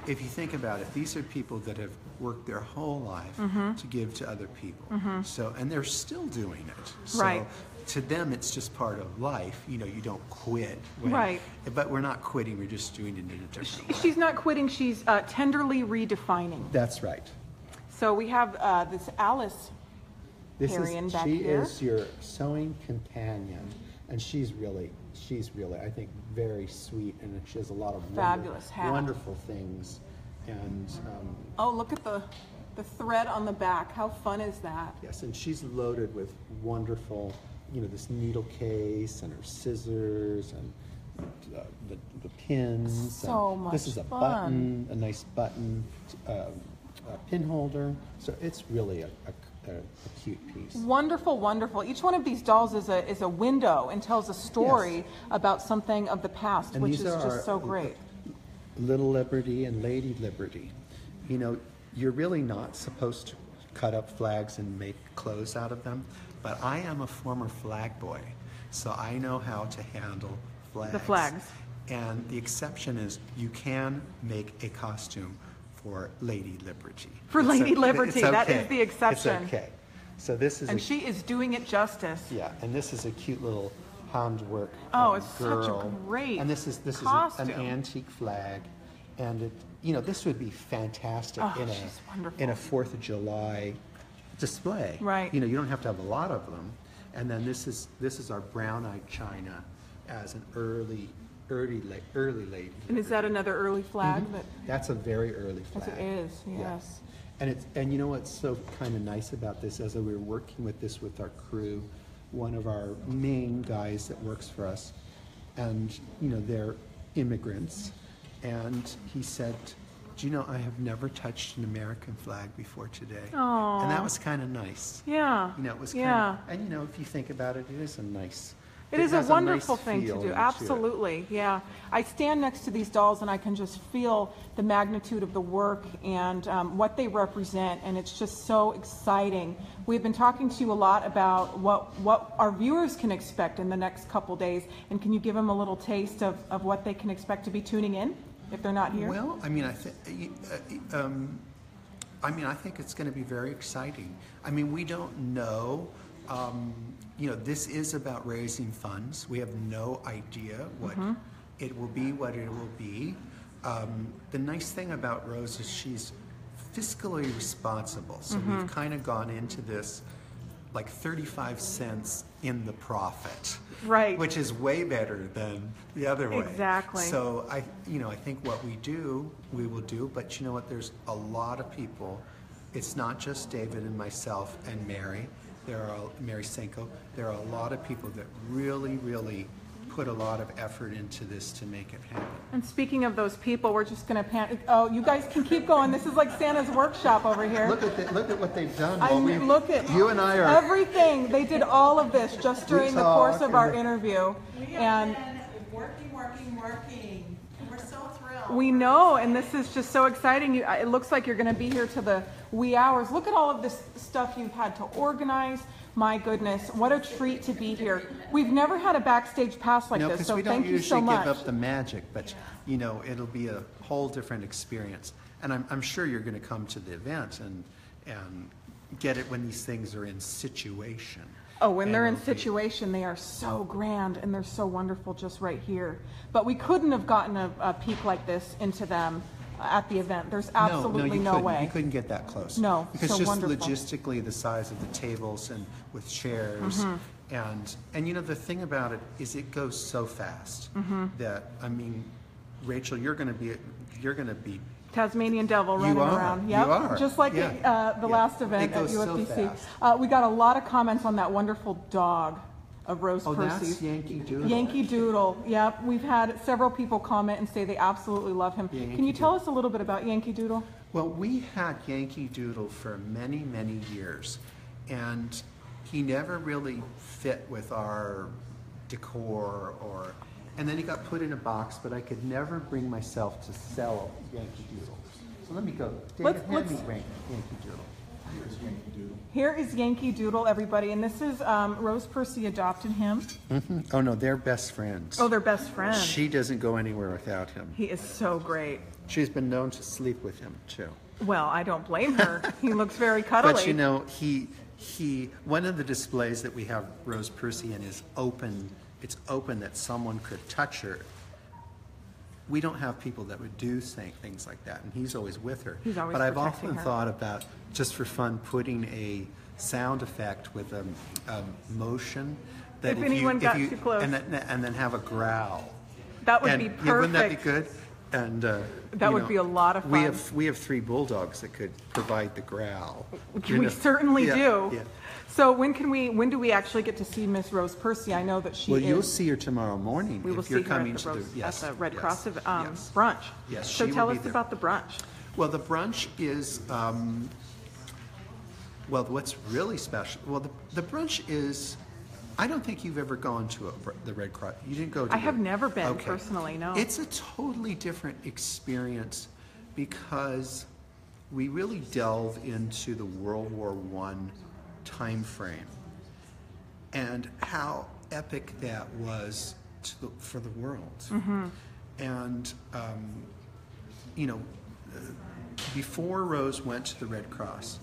[SPEAKER 2] if you think about it, these are people that have worked their whole life
[SPEAKER 1] Mm-hmm.
[SPEAKER 2] to give to other people. So, and they're still doing it. So,
[SPEAKER 1] Right.
[SPEAKER 2] to them it's just part of life you know you don't quit when-
[SPEAKER 1] Right.
[SPEAKER 2] but we're not quitting we're just doing it in a different way
[SPEAKER 1] She's not quitting, she's uh, tenderly redefining.
[SPEAKER 2] that's right
[SPEAKER 1] So we have uh, this Alice
[SPEAKER 2] this is
[SPEAKER 1] back
[SPEAKER 2] she
[SPEAKER 1] here.
[SPEAKER 2] is your sewing companion and she's really she's really i think very sweet and she has a lot of wonder-
[SPEAKER 1] Fabulous hat.
[SPEAKER 2] wonderful things and um,
[SPEAKER 1] Oh, look at the, the thread on the back. How fun is that?
[SPEAKER 2] yes and she's loaded with wonderful you know this needle case and her scissors and uh, the, the pins
[SPEAKER 1] So
[SPEAKER 2] and
[SPEAKER 1] much
[SPEAKER 2] this is a
[SPEAKER 1] fun.
[SPEAKER 2] button a nice button um, a pin holder so it's really a, a, a, a cute piece
[SPEAKER 1] Wonderful, wonderful. Each one of these dolls is a, is a window and tells a story
[SPEAKER 2] Yes.
[SPEAKER 1] about something of the past,
[SPEAKER 2] And
[SPEAKER 1] which is
[SPEAKER 2] are
[SPEAKER 1] just so great.
[SPEAKER 2] Little Liberty and Lady Liberty. You know, you're really not supposed to cut up flags and make clothes out of them, but I am a former flag boy, so I know how to handle flags.
[SPEAKER 1] The flags.
[SPEAKER 2] And the exception is you can make a costume for Lady Liberty.
[SPEAKER 1] For Lady Liberty, that is the exception.
[SPEAKER 2] It's okay. So this is
[SPEAKER 1] And
[SPEAKER 2] a
[SPEAKER 1] she is doing it justice.
[SPEAKER 2] yeah, and this is a cute little handwork.
[SPEAKER 1] Oh,
[SPEAKER 2] um,
[SPEAKER 1] it's such a great
[SPEAKER 2] And this is this is
[SPEAKER 1] costume.
[SPEAKER 2] an antique flag, and it you know this would be fantastic
[SPEAKER 1] Oh,
[SPEAKER 2] in a
[SPEAKER 1] wonderful.
[SPEAKER 2] in a Fourth of July display.
[SPEAKER 1] Right.
[SPEAKER 2] You know you don't have to have a lot of them, and then this is this is our brown-eyed china as an early early la- early lady.
[SPEAKER 1] And is that another early flag mm-hmm. that,
[SPEAKER 2] That's a very early flag.
[SPEAKER 1] it is, yes.
[SPEAKER 2] And it's and you know what's so kind of nice about this as we were working with this with our crew, one of our main guys that works for us, and you know they're immigrants, and he said, "Do you know I have never touched an American flag before today?" And that was kind of nice.
[SPEAKER 1] Yeah.
[SPEAKER 2] You know, it was kind
[SPEAKER 1] Yeah.
[SPEAKER 2] of, and you know, if you think about it, it is a nice.
[SPEAKER 1] It is a
[SPEAKER 2] has
[SPEAKER 1] wonderful
[SPEAKER 2] nice
[SPEAKER 1] thing to
[SPEAKER 2] feel
[SPEAKER 1] do, absolutely, yeah. I stand next to these dolls and I can just feel the magnitude of the work and um, what they represent, and it's just so exciting. We've been talking to you a lot about what, what our viewers can expect in the next couple days, and can you give them a little taste of, of what they can expect to be tuning in if they're not here?
[SPEAKER 2] Well, I mean, I think, um, I mean, I think it's going to be very exciting. I mean, we don't know. Um, you know, this is about raising funds. We have no idea what
[SPEAKER 1] Mm-hmm.
[SPEAKER 2] it will be, what it will be. Um, the nice thing about Rose is she's fiscally responsible. So
[SPEAKER 1] Mm-hmm.
[SPEAKER 2] we've kind of gone into this like 35 cents in the profit.
[SPEAKER 1] Right.
[SPEAKER 2] Which is way better than the other way.
[SPEAKER 1] Exactly.
[SPEAKER 2] So I, you know, I think what we do, we will do. But you know what? There's a lot of people. It's not just David and myself and Mary. There are Mary Senko. There are a lot of people that really, really put a lot of effort into this to make it happen.
[SPEAKER 1] And speaking of those people, we're just gonna pan, oh, you guys can keep going, this is like Santa's workshop over here.
[SPEAKER 2] Look at the, look at what they've done.
[SPEAKER 1] I mean, look at
[SPEAKER 2] you and I are.
[SPEAKER 1] everything. They did all of this just during the course of our interview,
[SPEAKER 3] We
[SPEAKER 1] and
[SPEAKER 3] been working, working, working. We're so thrilled.
[SPEAKER 1] we know. And this is just so exciting. You, it looks like you're going to be here to the wee hours. Look at all of this stuff you've had to organize. My goodness, what a treat to be here. We've never had a backstage pass like
[SPEAKER 2] no,
[SPEAKER 1] this, so
[SPEAKER 2] we don't
[SPEAKER 1] thank you
[SPEAKER 2] usually give up the magic, but you know, it'll be a whole different experience. And I'm, I'm sure you're going to come to the event and and get it when these things are in situation.
[SPEAKER 1] Oh, when they're in situation, they are so grand and they're so wonderful just right here. But we couldn't have gotten a, a peek like this into them at the event. There's absolutely
[SPEAKER 2] you
[SPEAKER 1] no,
[SPEAKER 2] couldn't.
[SPEAKER 1] way.
[SPEAKER 2] You couldn't get that close.
[SPEAKER 1] No,
[SPEAKER 2] because
[SPEAKER 1] so
[SPEAKER 2] just
[SPEAKER 1] wonderful.
[SPEAKER 2] logistically, the size of the tables and with chairs,
[SPEAKER 1] Mm-hmm.
[SPEAKER 2] and and you know the thing about it is it goes so fast
[SPEAKER 1] Mm-hmm.
[SPEAKER 2] that I mean, Rachel, you're going to be you're going to be
[SPEAKER 1] Tasmanian devil
[SPEAKER 2] You
[SPEAKER 1] running around.
[SPEAKER 2] You
[SPEAKER 1] Yep. Just like
[SPEAKER 2] Yeah.
[SPEAKER 1] at, uh, the
[SPEAKER 2] Yeah.
[SPEAKER 1] last event at
[SPEAKER 2] goes so
[SPEAKER 1] uh, we got a lot of comments on that wonderful dog of Rose
[SPEAKER 2] oh
[SPEAKER 1] Percy's.
[SPEAKER 2] that's Yankee Doodle.
[SPEAKER 1] Yankee Doodle. Yep. We've had several people comment and say they absolutely love him.
[SPEAKER 2] Yeah,
[SPEAKER 1] Can you tell
[SPEAKER 2] Doodle.
[SPEAKER 1] us a little bit about Yankee Doodle?
[SPEAKER 2] Well, we had Yankee Doodle for many, many years, and he never really fit with our decor or. And then he got put in a box, but I could never bring myself to sell Yankee Doodle. So let me go. David,
[SPEAKER 1] Let's-
[SPEAKER 2] hand me
[SPEAKER 1] let's-
[SPEAKER 2] Yan- Yankee Doodle.
[SPEAKER 1] Here is Yankee Doodle, everybody, and this is um, Rose Percy adopted him.
[SPEAKER 2] Oh no, they're best friends.
[SPEAKER 1] Oh, they're best friends.
[SPEAKER 2] She doesn't go anywhere without him.
[SPEAKER 1] He is so great.
[SPEAKER 2] She's been known to sleep with him too.
[SPEAKER 1] Well, I don't blame her. <laughs> he looks very cuddly.
[SPEAKER 2] But you know, he he one of the displays that we have Rose Percy in is open. It's open that someone could touch her. We don't have people that would do say, things like that, and he's always with her.
[SPEAKER 1] He's always
[SPEAKER 2] but I've
[SPEAKER 1] protecting
[SPEAKER 2] often
[SPEAKER 1] her.
[SPEAKER 2] thought about just for fun putting a sound effect with a, a motion that
[SPEAKER 1] If anyone got
[SPEAKER 2] you,
[SPEAKER 1] too close.
[SPEAKER 2] and then, and then have a growl.
[SPEAKER 1] that would
[SPEAKER 2] And-
[SPEAKER 1] be
[SPEAKER 2] yeah,
[SPEAKER 1] perfect.
[SPEAKER 2] wouldn't that be good? And uh,
[SPEAKER 1] That
[SPEAKER 2] you
[SPEAKER 1] would
[SPEAKER 2] know,
[SPEAKER 1] be a lot of
[SPEAKER 2] We
[SPEAKER 1] fun.
[SPEAKER 2] have we have three bulldogs that could provide the growl. you
[SPEAKER 1] we
[SPEAKER 2] know?
[SPEAKER 1] certainly
[SPEAKER 2] Yeah,
[SPEAKER 1] do.
[SPEAKER 2] yeah.
[SPEAKER 1] So when can we? When do we actually get to see Miss Rose Percy? I know that she
[SPEAKER 2] Well,
[SPEAKER 1] is.
[SPEAKER 2] you'll see her tomorrow morning
[SPEAKER 1] we will
[SPEAKER 2] if
[SPEAKER 1] see
[SPEAKER 2] you're
[SPEAKER 1] her
[SPEAKER 2] coming
[SPEAKER 1] at the, Rose,
[SPEAKER 2] the yes,
[SPEAKER 1] at the Red
[SPEAKER 2] yes,
[SPEAKER 1] Cross of, um,
[SPEAKER 2] yes.
[SPEAKER 1] brunch.
[SPEAKER 2] Yes,
[SPEAKER 1] So
[SPEAKER 2] she
[SPEAKER 1] tell
[SPEAKER 2] will be
[SPEAKER 1] us
[SPEAKER 2] there.
[SPEAKER 1] about the brunch.
[SPEAKER 2] Well, the brunch is um, well, what's really special? Well, the, the brunch is. I don't think you've ever gone to a, the Red Cross. You didn't go to.
[SPEAKER 1] I
[SPEAKER 2] the-
[SPEAKER 1] have never been
[SPEAKER 2] Okay.
[SPEAKER 1] personally, no.
[SPEAKER 2] It's a totally different experience because we really delve into the World War One time frame and how epic that was to the, for the world.
[SPEAKER 1] Mm-hmm.
[SPEAKER 2] And um, you know, before Rose went to the Red Cross,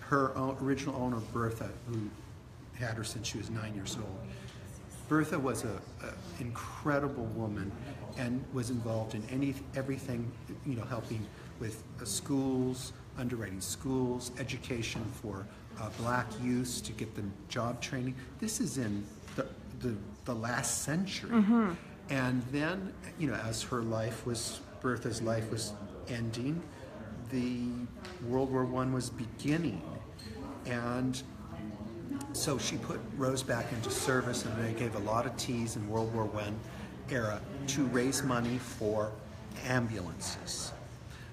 [SPEAKER 2] her o- original owner Bertha, who had her since she was nine years old, Bertha was a, a incredible woman and was involved in any everything, you know, helping with uh, schools, underwriting schools, education for uh, black youths to get them job training. This is in the, the, the last century. And then, you know, as her life was, Bertha's life was ending, the World War One was beginning. And so she put Rose back into service, and they gave a lot of teas in World War One era to raise money for ambulances.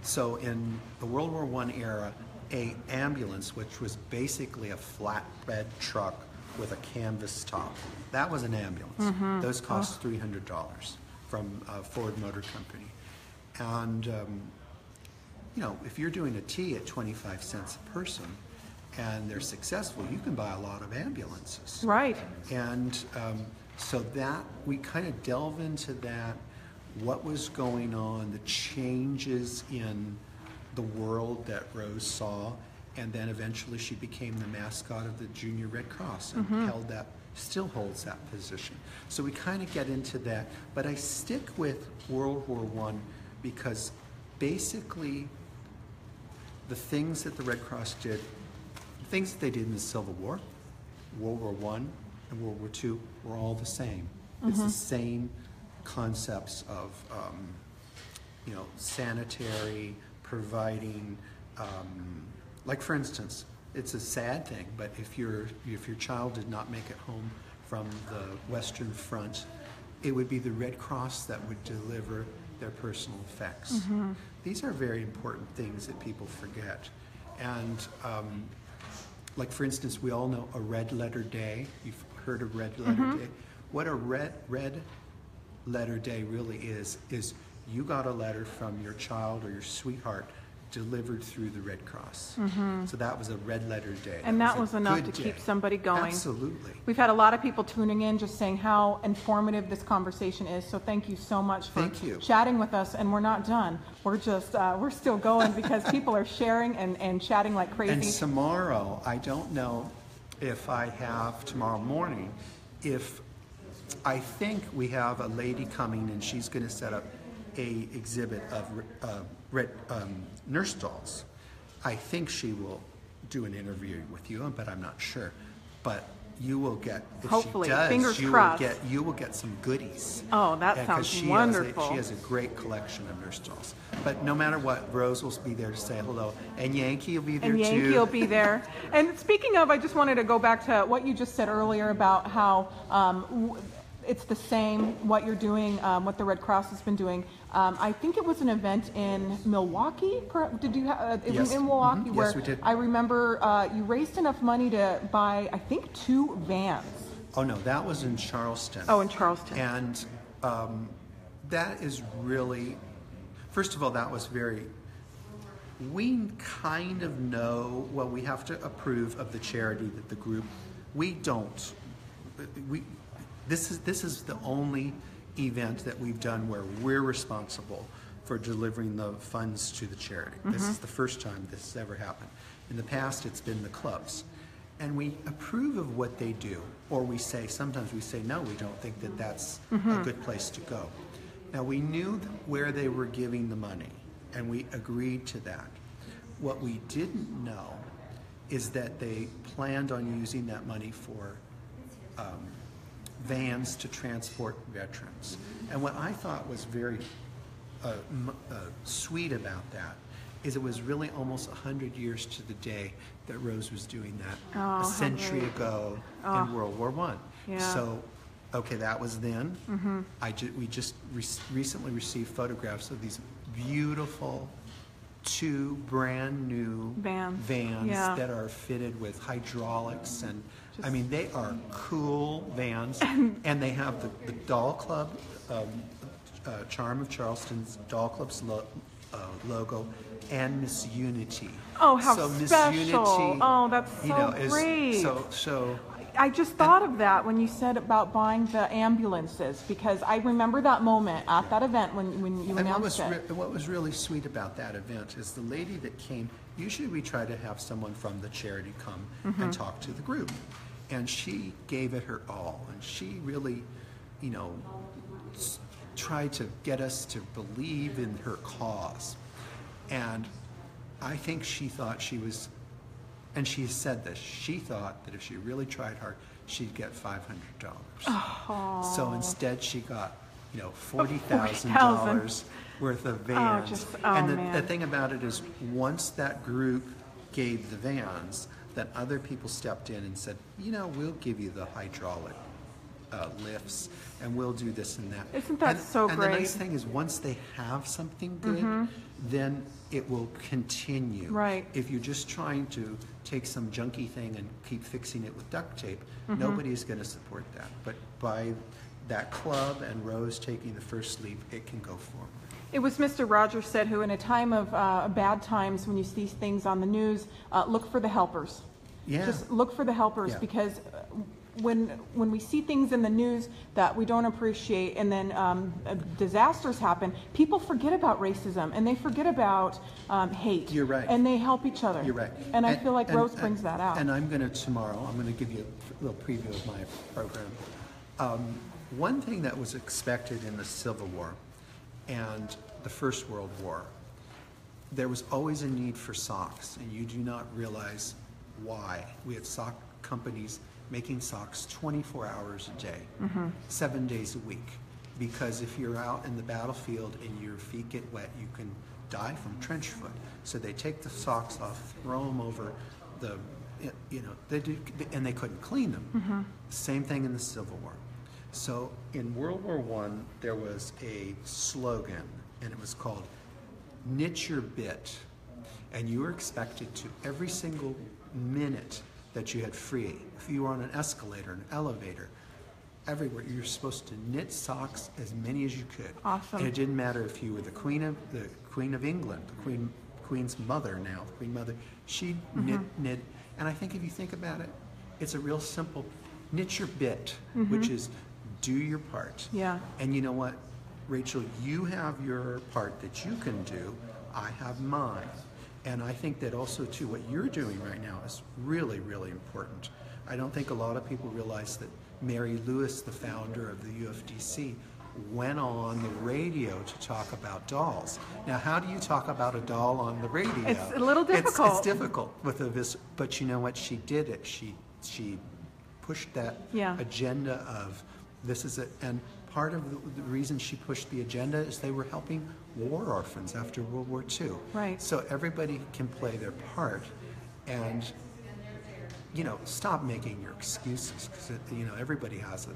[SPEAKER 2] So in the World War One era, a ambulance, which was basically a flatbed truck with a canvas top, that was an ambulance. Those cost three hundred dollars from uh, Ford Motor Company, and um, you know, if you're doing a tea at 25 cents a person and they're successful, you can buy a lot of ambulances.
[SPEAKER 1] Right.
[SPEAKER 2] And um, so that, we kind of delve into that, what was going on, the changes in the world that Rose saw, and then eventually she became the mascot of the Junior Red Cross and held that, still holds that position. So we kind of get into that, but I stick with World War One because basically the things that the Red Cross did, things that they did in the Civil War, World War One and World War Two were all the same. It's the same concepts of, um, you know, sanitary, providing, um, like for instance, it's a sad thing, but if your if your child did not make it home from the Western Front, it would be the Red Cross that would deliver their personal effects. These are very important things that people forget, and um, like for instance, we all know a red letter day. You've heard of red letter mm-hmm. day. What a red red letter day really is is you got a letter from your child or your sweetheart delivered through the Red Cross. So that was a red letter day.
[SPEAKER 1] Mm-hmm. And that
[SPEAKER 2] a
[SPEAKER 1] was enough
[SPEAKER 2] good
[SPEAKER 1] to keep
[SPEAKER 2] day.
[SPEAKER 1] somebody going.
[SPEAKER 2] Absolutely.
[SPEAKER 1] We've had a lot of people tuning in, just saying how informative this conversation is. So thank you so much for
[SPEAKER 2] Thank you.
[SPEAKER 1] chatting with us. And we're not done. We're just uh, we're still going because people are sharing and, and chatting like crazy.
[SPEAKER 2] And tomorrow, I don't know if I have tomorrow morning, if, I think we have a lady coming and she's gonna set up a exhibit of, uh, red, um, nurse dolls. I think she will do an interview with you, but I'm not sure. But you will get, if she
[SPEAKER 1] Hopefully.
[SPEAKER 2] does,
[SPEAKER 1] Fingers
[SPEAKER 2] you will
[SPEAKER 1] crossed.
[SPEAKER 2] get, you will get some goodies.
[SPEAKER 1] Oh, that
[SPEAKER 2] And
[SPEAKER 1] sounds
[SPEAKER 2] she has a- She has a great collection of nurse dolls. But no matter what, Rose will be there to say hello, and Yankee will be there
[SPEAKER 1] and
[SPEAKER 2] too.
[SPEAKER 1] Yankee will be there. And speaking of, I just wanted to go back to what you just said earlier about how um, it's the same what you're doing, um, what the Red Cross has been doing. Um, I think it was an event in Milwaukee. per- Did you? Ha- uh, it was
[SPEAKER 2] Yes.
[SPEAKER 1] in Milwaukee
[SPEAKER 2] Mhm.
[SPEAKER 1] where
[SPEAKER 2] Yes, we did.
[SPEAKER 1] I remember uh, you raised enough money to buy, I think, two vans.
[SPEAKER 2] Oh, no, that was in Charleston.
[SPEAKER 1] Oh, in Charleston.
[SPEAKER 2] And um, that is really, first of all, that was very, we kind of know, well, we have to approve of the charity that the group, we don't, we, this is, this is the only event that we've done where we're responsible for delivering the funds to the charity. This is the first time this has ever happened. In the past, it's been the clubs. And we approve of what they do, or we say, sometimes we say, no, we don't think that that's a good place to go. Now, we knew where they were giving the money, and we agreed to that. What we didn't know is that they planned on using that money for um, vans to transport veterans. And what I thought was very uh, uh, sweet about that is it was really almost 100 years to the day that Rose was doing that
[SPEAKER 1] Oh,
[SPEAKER 2] a century
[SPEAKER 1] great.
[SPEAKER 2] ago
[SPEAKER 1] Oh.
[SPEAKER 2] in World War One.
[SPEAKER 1] Yeah.
[SPEAKER 2] So, okay, that was then. I ju- we just re- recently received photographs of these beautiful two brand new
[SPEAKER 1] Vans.
[SPEAKER 2] vans
[SPEAKER 1] Yeah.
[SPEAKER 2] that are fitted with hydraulics and I mean they are cool vans <laughs> and they have the, the Doll Club um, uh, Charm of Charleston's Doll Club's lo- uh, logo and Miss Unity.
[SPEAKER 1] Oh, how
[SPEAKER 2] so Miss
[SPEAKER 1] special.
[SPEAKER 2] Unity,
[SPEAKER 1] Oh, that's
[SPEAKER 2] you
[SPEAKER 1] so
[SPEAKER 2] know, is
[SPEAKER 1] great.
[SPEAKER 2] so so
[SPEAKER 1] I just thought of that when you said about buying the ambulances because I remember that moment at that event when, when you
[SPEAKER 2] And what was,
[SPEAKER 1] announced it.
[SPEAKER 2] what was really sweet about that event is the lady that came, usually we try to have someone from the charity come
[SPEAKER 1] Mm-hmm.
[SPEAKER 2] and talk to the group. And she gave it her all, and she really, you know, tried to get us to believe in her cause. And I think she thought she was, and she said this, she thought that if she really tried hard, she'd get five hundred dollars. So instead, she got, you know, <laughs> forty thousand dollars worth of vans.
[SPEAKER 1] just- oh,
[SPEAKER 2] and the, the thing about it is, once that group gave the vans, then other people stepped in and said, you know, we'll give you the hydraulic uh, lifts, and we'll do this and that.
[SPEAKER 1] Isn't that
[SPEAKER 2] And-
[SPEAKER 1] so
[SPEAKER 2] And the nice? Thing is, once they have something good, then it will continue.
[SPEAKER 1] Right.
[SPEAKER 2] If you're just trying to take some junky thing and keep fixing it with duct tape,
[SPEAKER 1] Mm-hmm.
[SPEAKER 2] nobody's going to support that. But by that club and Rose taking the first leap, it can go forward.
[SPEAKER 1] It was Mr. Rogers said who, in a time of uh, bad times, when you see things on the news, uh, look for the helpers.
[SPEAKER 2] Yeah.
[SPEAKER 1] Just look for the helpers
[SPEAKER 2] Yeah.
[SPEAKER 1] because uh, when when we see things in the news that we don't appreciate and then um, uh, disasters happen, people forget about racism and they forget about um, hate.
[SPEAKER 2] You're right.
[SPEAKER 1] And they help each other.
[SPEAKER 2] You're right.
[SPEAKER 1] And I feel like
[SPEAKER 2] and-
[SPEAKER 1] Rose brings that out.
[SPEAKER 2] And I'm going to tomorrow, I'm going to give you a little preview of my program. Um, one thing that was expected in the Civil War and the First World War, there was always a need for socks, and you do not realize why. We had sock companies making socks 24 hours a day, mm-hmm. seven days a week. Because if you're out in the battlefield and your feet get wet, you can die from trench foot. So they take the socks off, throw them over the, you know, they do, and they couldn't clean them. Mm-hmm. Same thing in the Civil War. So in World War One, there was a slogan, and it was called "Knit Your Bit," and you were expected to every single minute that you had free. If you were on an escalator, an elevator, everywhere, you're supposed to knit socks as many as you could.
[SPEAKER 1] Awesome.
[SPEAKER 2] And it didn't matter if you were the Queen of the Queen of England, the Queen Queen's mother now, the Queen Mother. She knit,
[SPEAKER 1] Mm-hmm.
[SPEAKER 2] knit, and I think if you think about it, it's a real simple knit your bit,
[SPEAKER 1] Mm-hmm.
[SPEAKER 2] which is do your part.
[SPEAKER 1] Yeah.
[SPEAKER 2] And you know what, Rachel, you have your part that you can do. I have mine. And I think that also too, what you're doing right now is really, really important. I don't think a lot of people realize that Mary Lewis, the founder of the UFDC, went on the radio to talk about dolls. Now, how do you talk about a doll on the radio?
[SPEAKER 1] It's a little
[SPEAKER 2] It's-
[SPEAKER 1] difficult.
[SPEAKER 2] It's, difficult with a vis, but you know what? She did it. She she pushed that
[SPEAKER 1] Yeah.
[SPEAKER 2] agenda of this is it. And part of the, the reason she pushed the agenda is they were helping war orphans after World War II.
[SPEAKER 1] Right.
[SPEAKER 2] So everybody can play their part, and you know, stop making your excuses because you know everybody has it.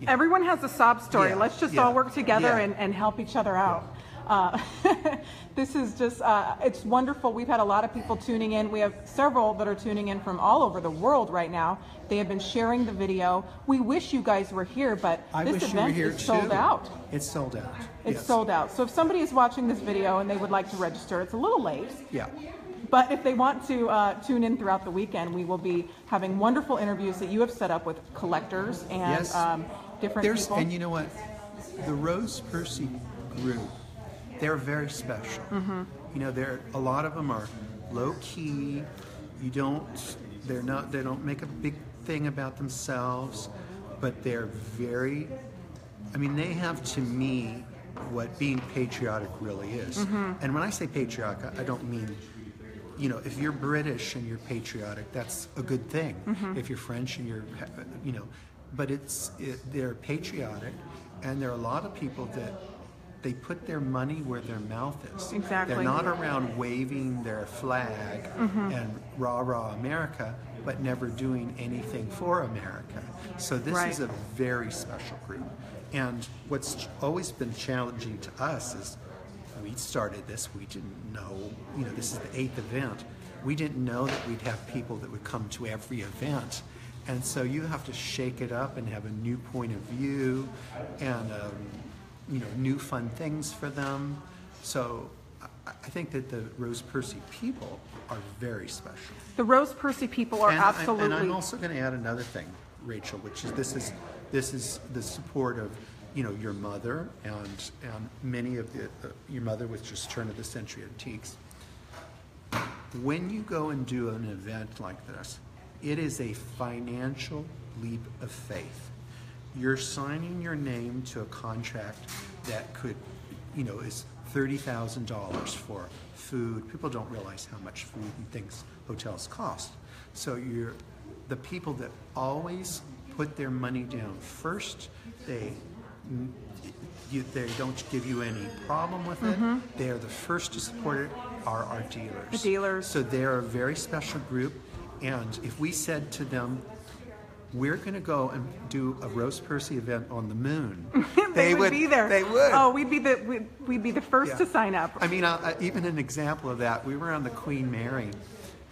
[SPEAKER 2] You know,
[SPEAKER 1] Everyone has a sob story.
[SPEAKER 2] Yeah,
[SPEAKER 1] Let's just
[SPEAKER 2] yeah,
[SPEAKER 1] all work together
[SPEAKER 2] yeah.
[SPEAKER 1] and, and help each other out. Uh, <laughs> this is just, uh, it's wonderful. We've had a lot of people tuning in. We have several that are tuning in from all over the world right now. They have been sharing the video. We wish you guys were here, but
[SPEAKER 2] I
[SPEAKER 1] this event is
[SPEAKER 2] too.
[SPEAKER 1] sold out.
[SPEAKER 2] It's sold out.
[SPEAKER 1] It's
[SPEAKER 2] yes.
[SPEAKER 1] sold out. So if somebody is watching this video and they would like to register, it's a little late.
[SPEAKER 2] Yeah.
[SPEAKER 1] But if they want to uh, tune in throughout the weekend, we will be having wonderful interviews that you have set up with collectors and
[SPEAKER 2] Yes.
[SPEAKER 1] um, different
[SPEAKER 2] There's,
[SPEAKER 1] people.
[SPEAKER 2] and you know what? The Rose Percy group, they're very special.
[SPEAKER 1] Mm-hmm.
[SPEAKER 2] You know, they're a lot of them are low key. You don't, they're not, they don't make a big thing about themselves, but they're very. I mean, they have to me what being patriotic really is.
[SPEAKER 1] Mm-hmm.
[SPEAKER 2] And when I say patriotic, I- I don't mean you know, if you're British and you're patriotic, that's a good thing.
[SPEAKER 1] Mm-hmm.
[SPEAKER 2] If you're French and you're, you know, but it's it, they're patriotic, and there are a lot of people that they put their money where their mouth is.
[SPEAKER 1] Exactly.
[SPEAKER 2] They're not around waving their flag
[SPEAKER 1] Mm-hmm.
[SPEAKER 2] and rah rah America, but never doing anything for America. So this
[SPEAKER 1] Right.
[SPEAKER 2] is a very special group. And what's always been challenging to us is we started this, we didn't know, you know, this is the eighth event. We didn't know that we'd have people that would come to every event. And so you have to shake it up and have a new point of view and, um, you know, new fun things for them. So I, I think that the Rose Percy people are very special.
[SPEAKER 1] The Rose Percy people are
[SPEAKER 2] And I-
[SPEAKER 1] absolutely.
[SPEAKER 2] And I'm also going to add another thing, Rachel, which is this is this is the support of you know your mother and and many of the uh, your mother was just turn of the century antiques. When you go and do an event like this, it is a financial leap of faith. You're signing your name to a contract that could, you know, is thirty thousand dollars for food. People don't realize how much food and things hotels cost. So you're the people that always put their money down first. They you, they don't give you any problem with it. Mm-hmm. They are the first to support it. Are our dealers?
[SPEAKER 1] The dealers.
[SPEAKER 2] So they're a very special group, and if we said to them, "We're going to go and do a Rose Percy event on the moon," <laughs>
[SPEAKER 1] they, would, be there.
[SPEAKER 2] They would.
[SPEAKER 1] Oh, we'd be the we'd, we'd be the first
[SPEAKER 2] Yeah.
[SPEAKER 1] to sign up.
[SPEAKER 2] I mean, uh, even an example of that, we were on the Queen Mary,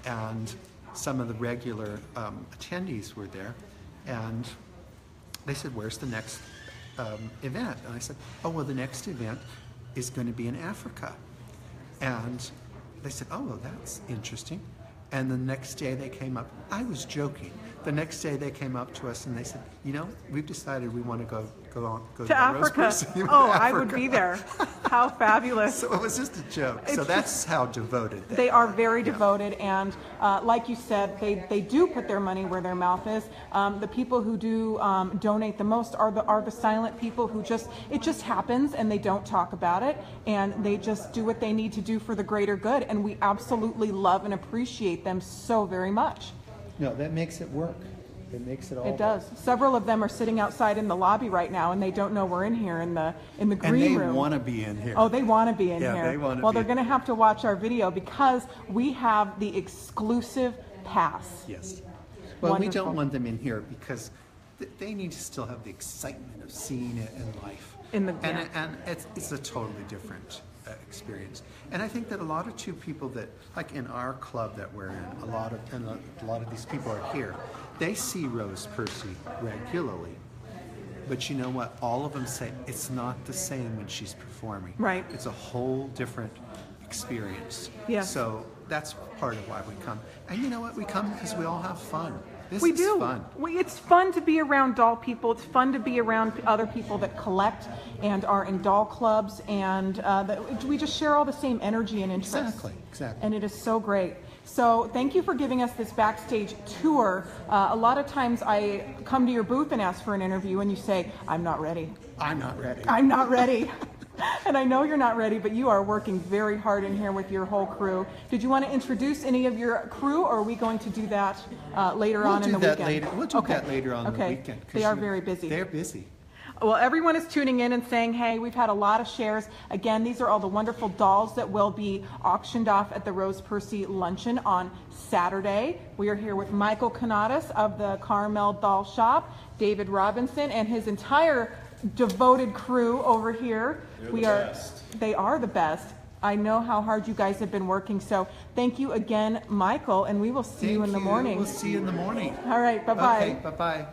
[SPEAKER 2] and some of the regular um, attendees were there, and they said, "Where's the next um, event?" And I said, "Oh, well, the next event is going to be in Africa," and they said, "Oh, well, that's interesting." And the next day they came up. I was joking. The next day they came up to us and they said, "You know, we've decided we want to go go on go
[SPEAKER 1] to
[SPEAKER 2] the Rose
[SPEAKER 1] Africa.
[SPEAKER 2] Percy to <laughs>
[SPEAKER 1] Oh, I would be there. How <laughs> fabulous.
[SPEAKER 2] So it was just a joke. so
[SPEAKER 1] It's
[SPEAKER 2] that's how devoted they,
[SPEAKER 1] They are very devoted, and uh, like you said, they, they do put their money where their mouth is. Um, the people who do um, donate the most are the are the silent people who just it just happens and they don't talk about it, and they just do what they need to do for the greater good. And we absolutely love and appreciate them so very much.
[SPEAKER 2] No, that makes it work. It makes it all.
[SPEAKER 1] It does. Several of them are sitting outside in the lobby right now, and they don't know we're in here in the in the green
[SPEAKER 2] And
[SPEAKER 1] green
[SPEAKER 2] they
[SPEAKER 1] room.
[SPEAKER 2] want to be in here.
[SPEAKER 1] Oh, they want to be in
[SPEAKER 2] Yeah,
[SPEAKER 1] here.
[SPEAKER 2] they wanna
[SPEAKER 1] well,
[SPEAKER 2] be.
[SPEAKER 1] they're going to have to watch our video because we have the exclusive pass.
[SPEAKER 2] Yes. Well, we don't want them in here because th- they need to still have the excitement of seeing it in life.
[SPEAKER 1] In the-
[SPEAKER 2] and
[SPEAKER 1] yeah.
[SPEAKER 2] and it's it's a totally different uh, experience. And I think that a lot of two people that like in our club that we're in, a lot of and a, a lot of these people are here. They see Rose Percy regularly. But you know what? All of them say it's not the same when she's performing.
[SPEAKER 1] Right.
[SPEAKER 2] It's a whole different experience.
[SPEAKER 1] Yes.
[SPEAKER 2] So that's part of why we come. And you know what? We come because we all have fun. This
[SPEAKER 1] We
[SPEAKER 2] is
[SPEAKER 1] do.
[SPEAKER 2] fun.
[SPEAKER 1] We, it's fun to be around doll people. It's fun to be around other people that collect and are in doll clubs, and uh, that we just share all the same energy and interests.
[SPEAKER 2] Exactly, exactly.
[SPEAKER 1] And it is so great. So thank you for giving us this backstage tour. Uh, a lot of times I come to your booth and ask for an interview, and you say, "I'm not ready.
[SPEAKER 2] I'm not ready.
[SPEAKER 1] I'm not ready." <laughs> And I know you're not ready, but you are working very hard in here with your whole crew. Did you want to introduce any of your crew, or are we going to do that uh, later
[SPEAKER 2] We'll
[SPEAKER 1] on
[SPEAKER 2] do
[SPEAKER 1] in the
[SPEAKER 2] that
[SPEAKER 1] weekend?
[SPEAKER 2] later. We'll do
[SPEAKER 1] Okay.
[SPEAKER 2] that later on
[SPEAKER 1] okay.
[SPEAKER 2] the weekend.
[SPEAKER 1] They are very busy.
[SPEAKER 2] They're busy.
[SPEAKER 1] Well, everyone is tuning in and saying, hey, we've had a lot of shares. Again, these are all the wonderful dolls that will be auctioned off at the Rose Percy Luncheon on Saturday. We are here with Michael Canadas of the Carmel Doll Shop, David Robinson, and his entire devoted crew over here. we are best. they are the best. I know how hard you guys have been working. So thank you again, Michael, and we will see you in the morning.
[SPEAKER 2] We'll see you in the morning.
[SPEAKER 1] All right, bye-bye.
[SPEAKER 2] Okay, bye-bye.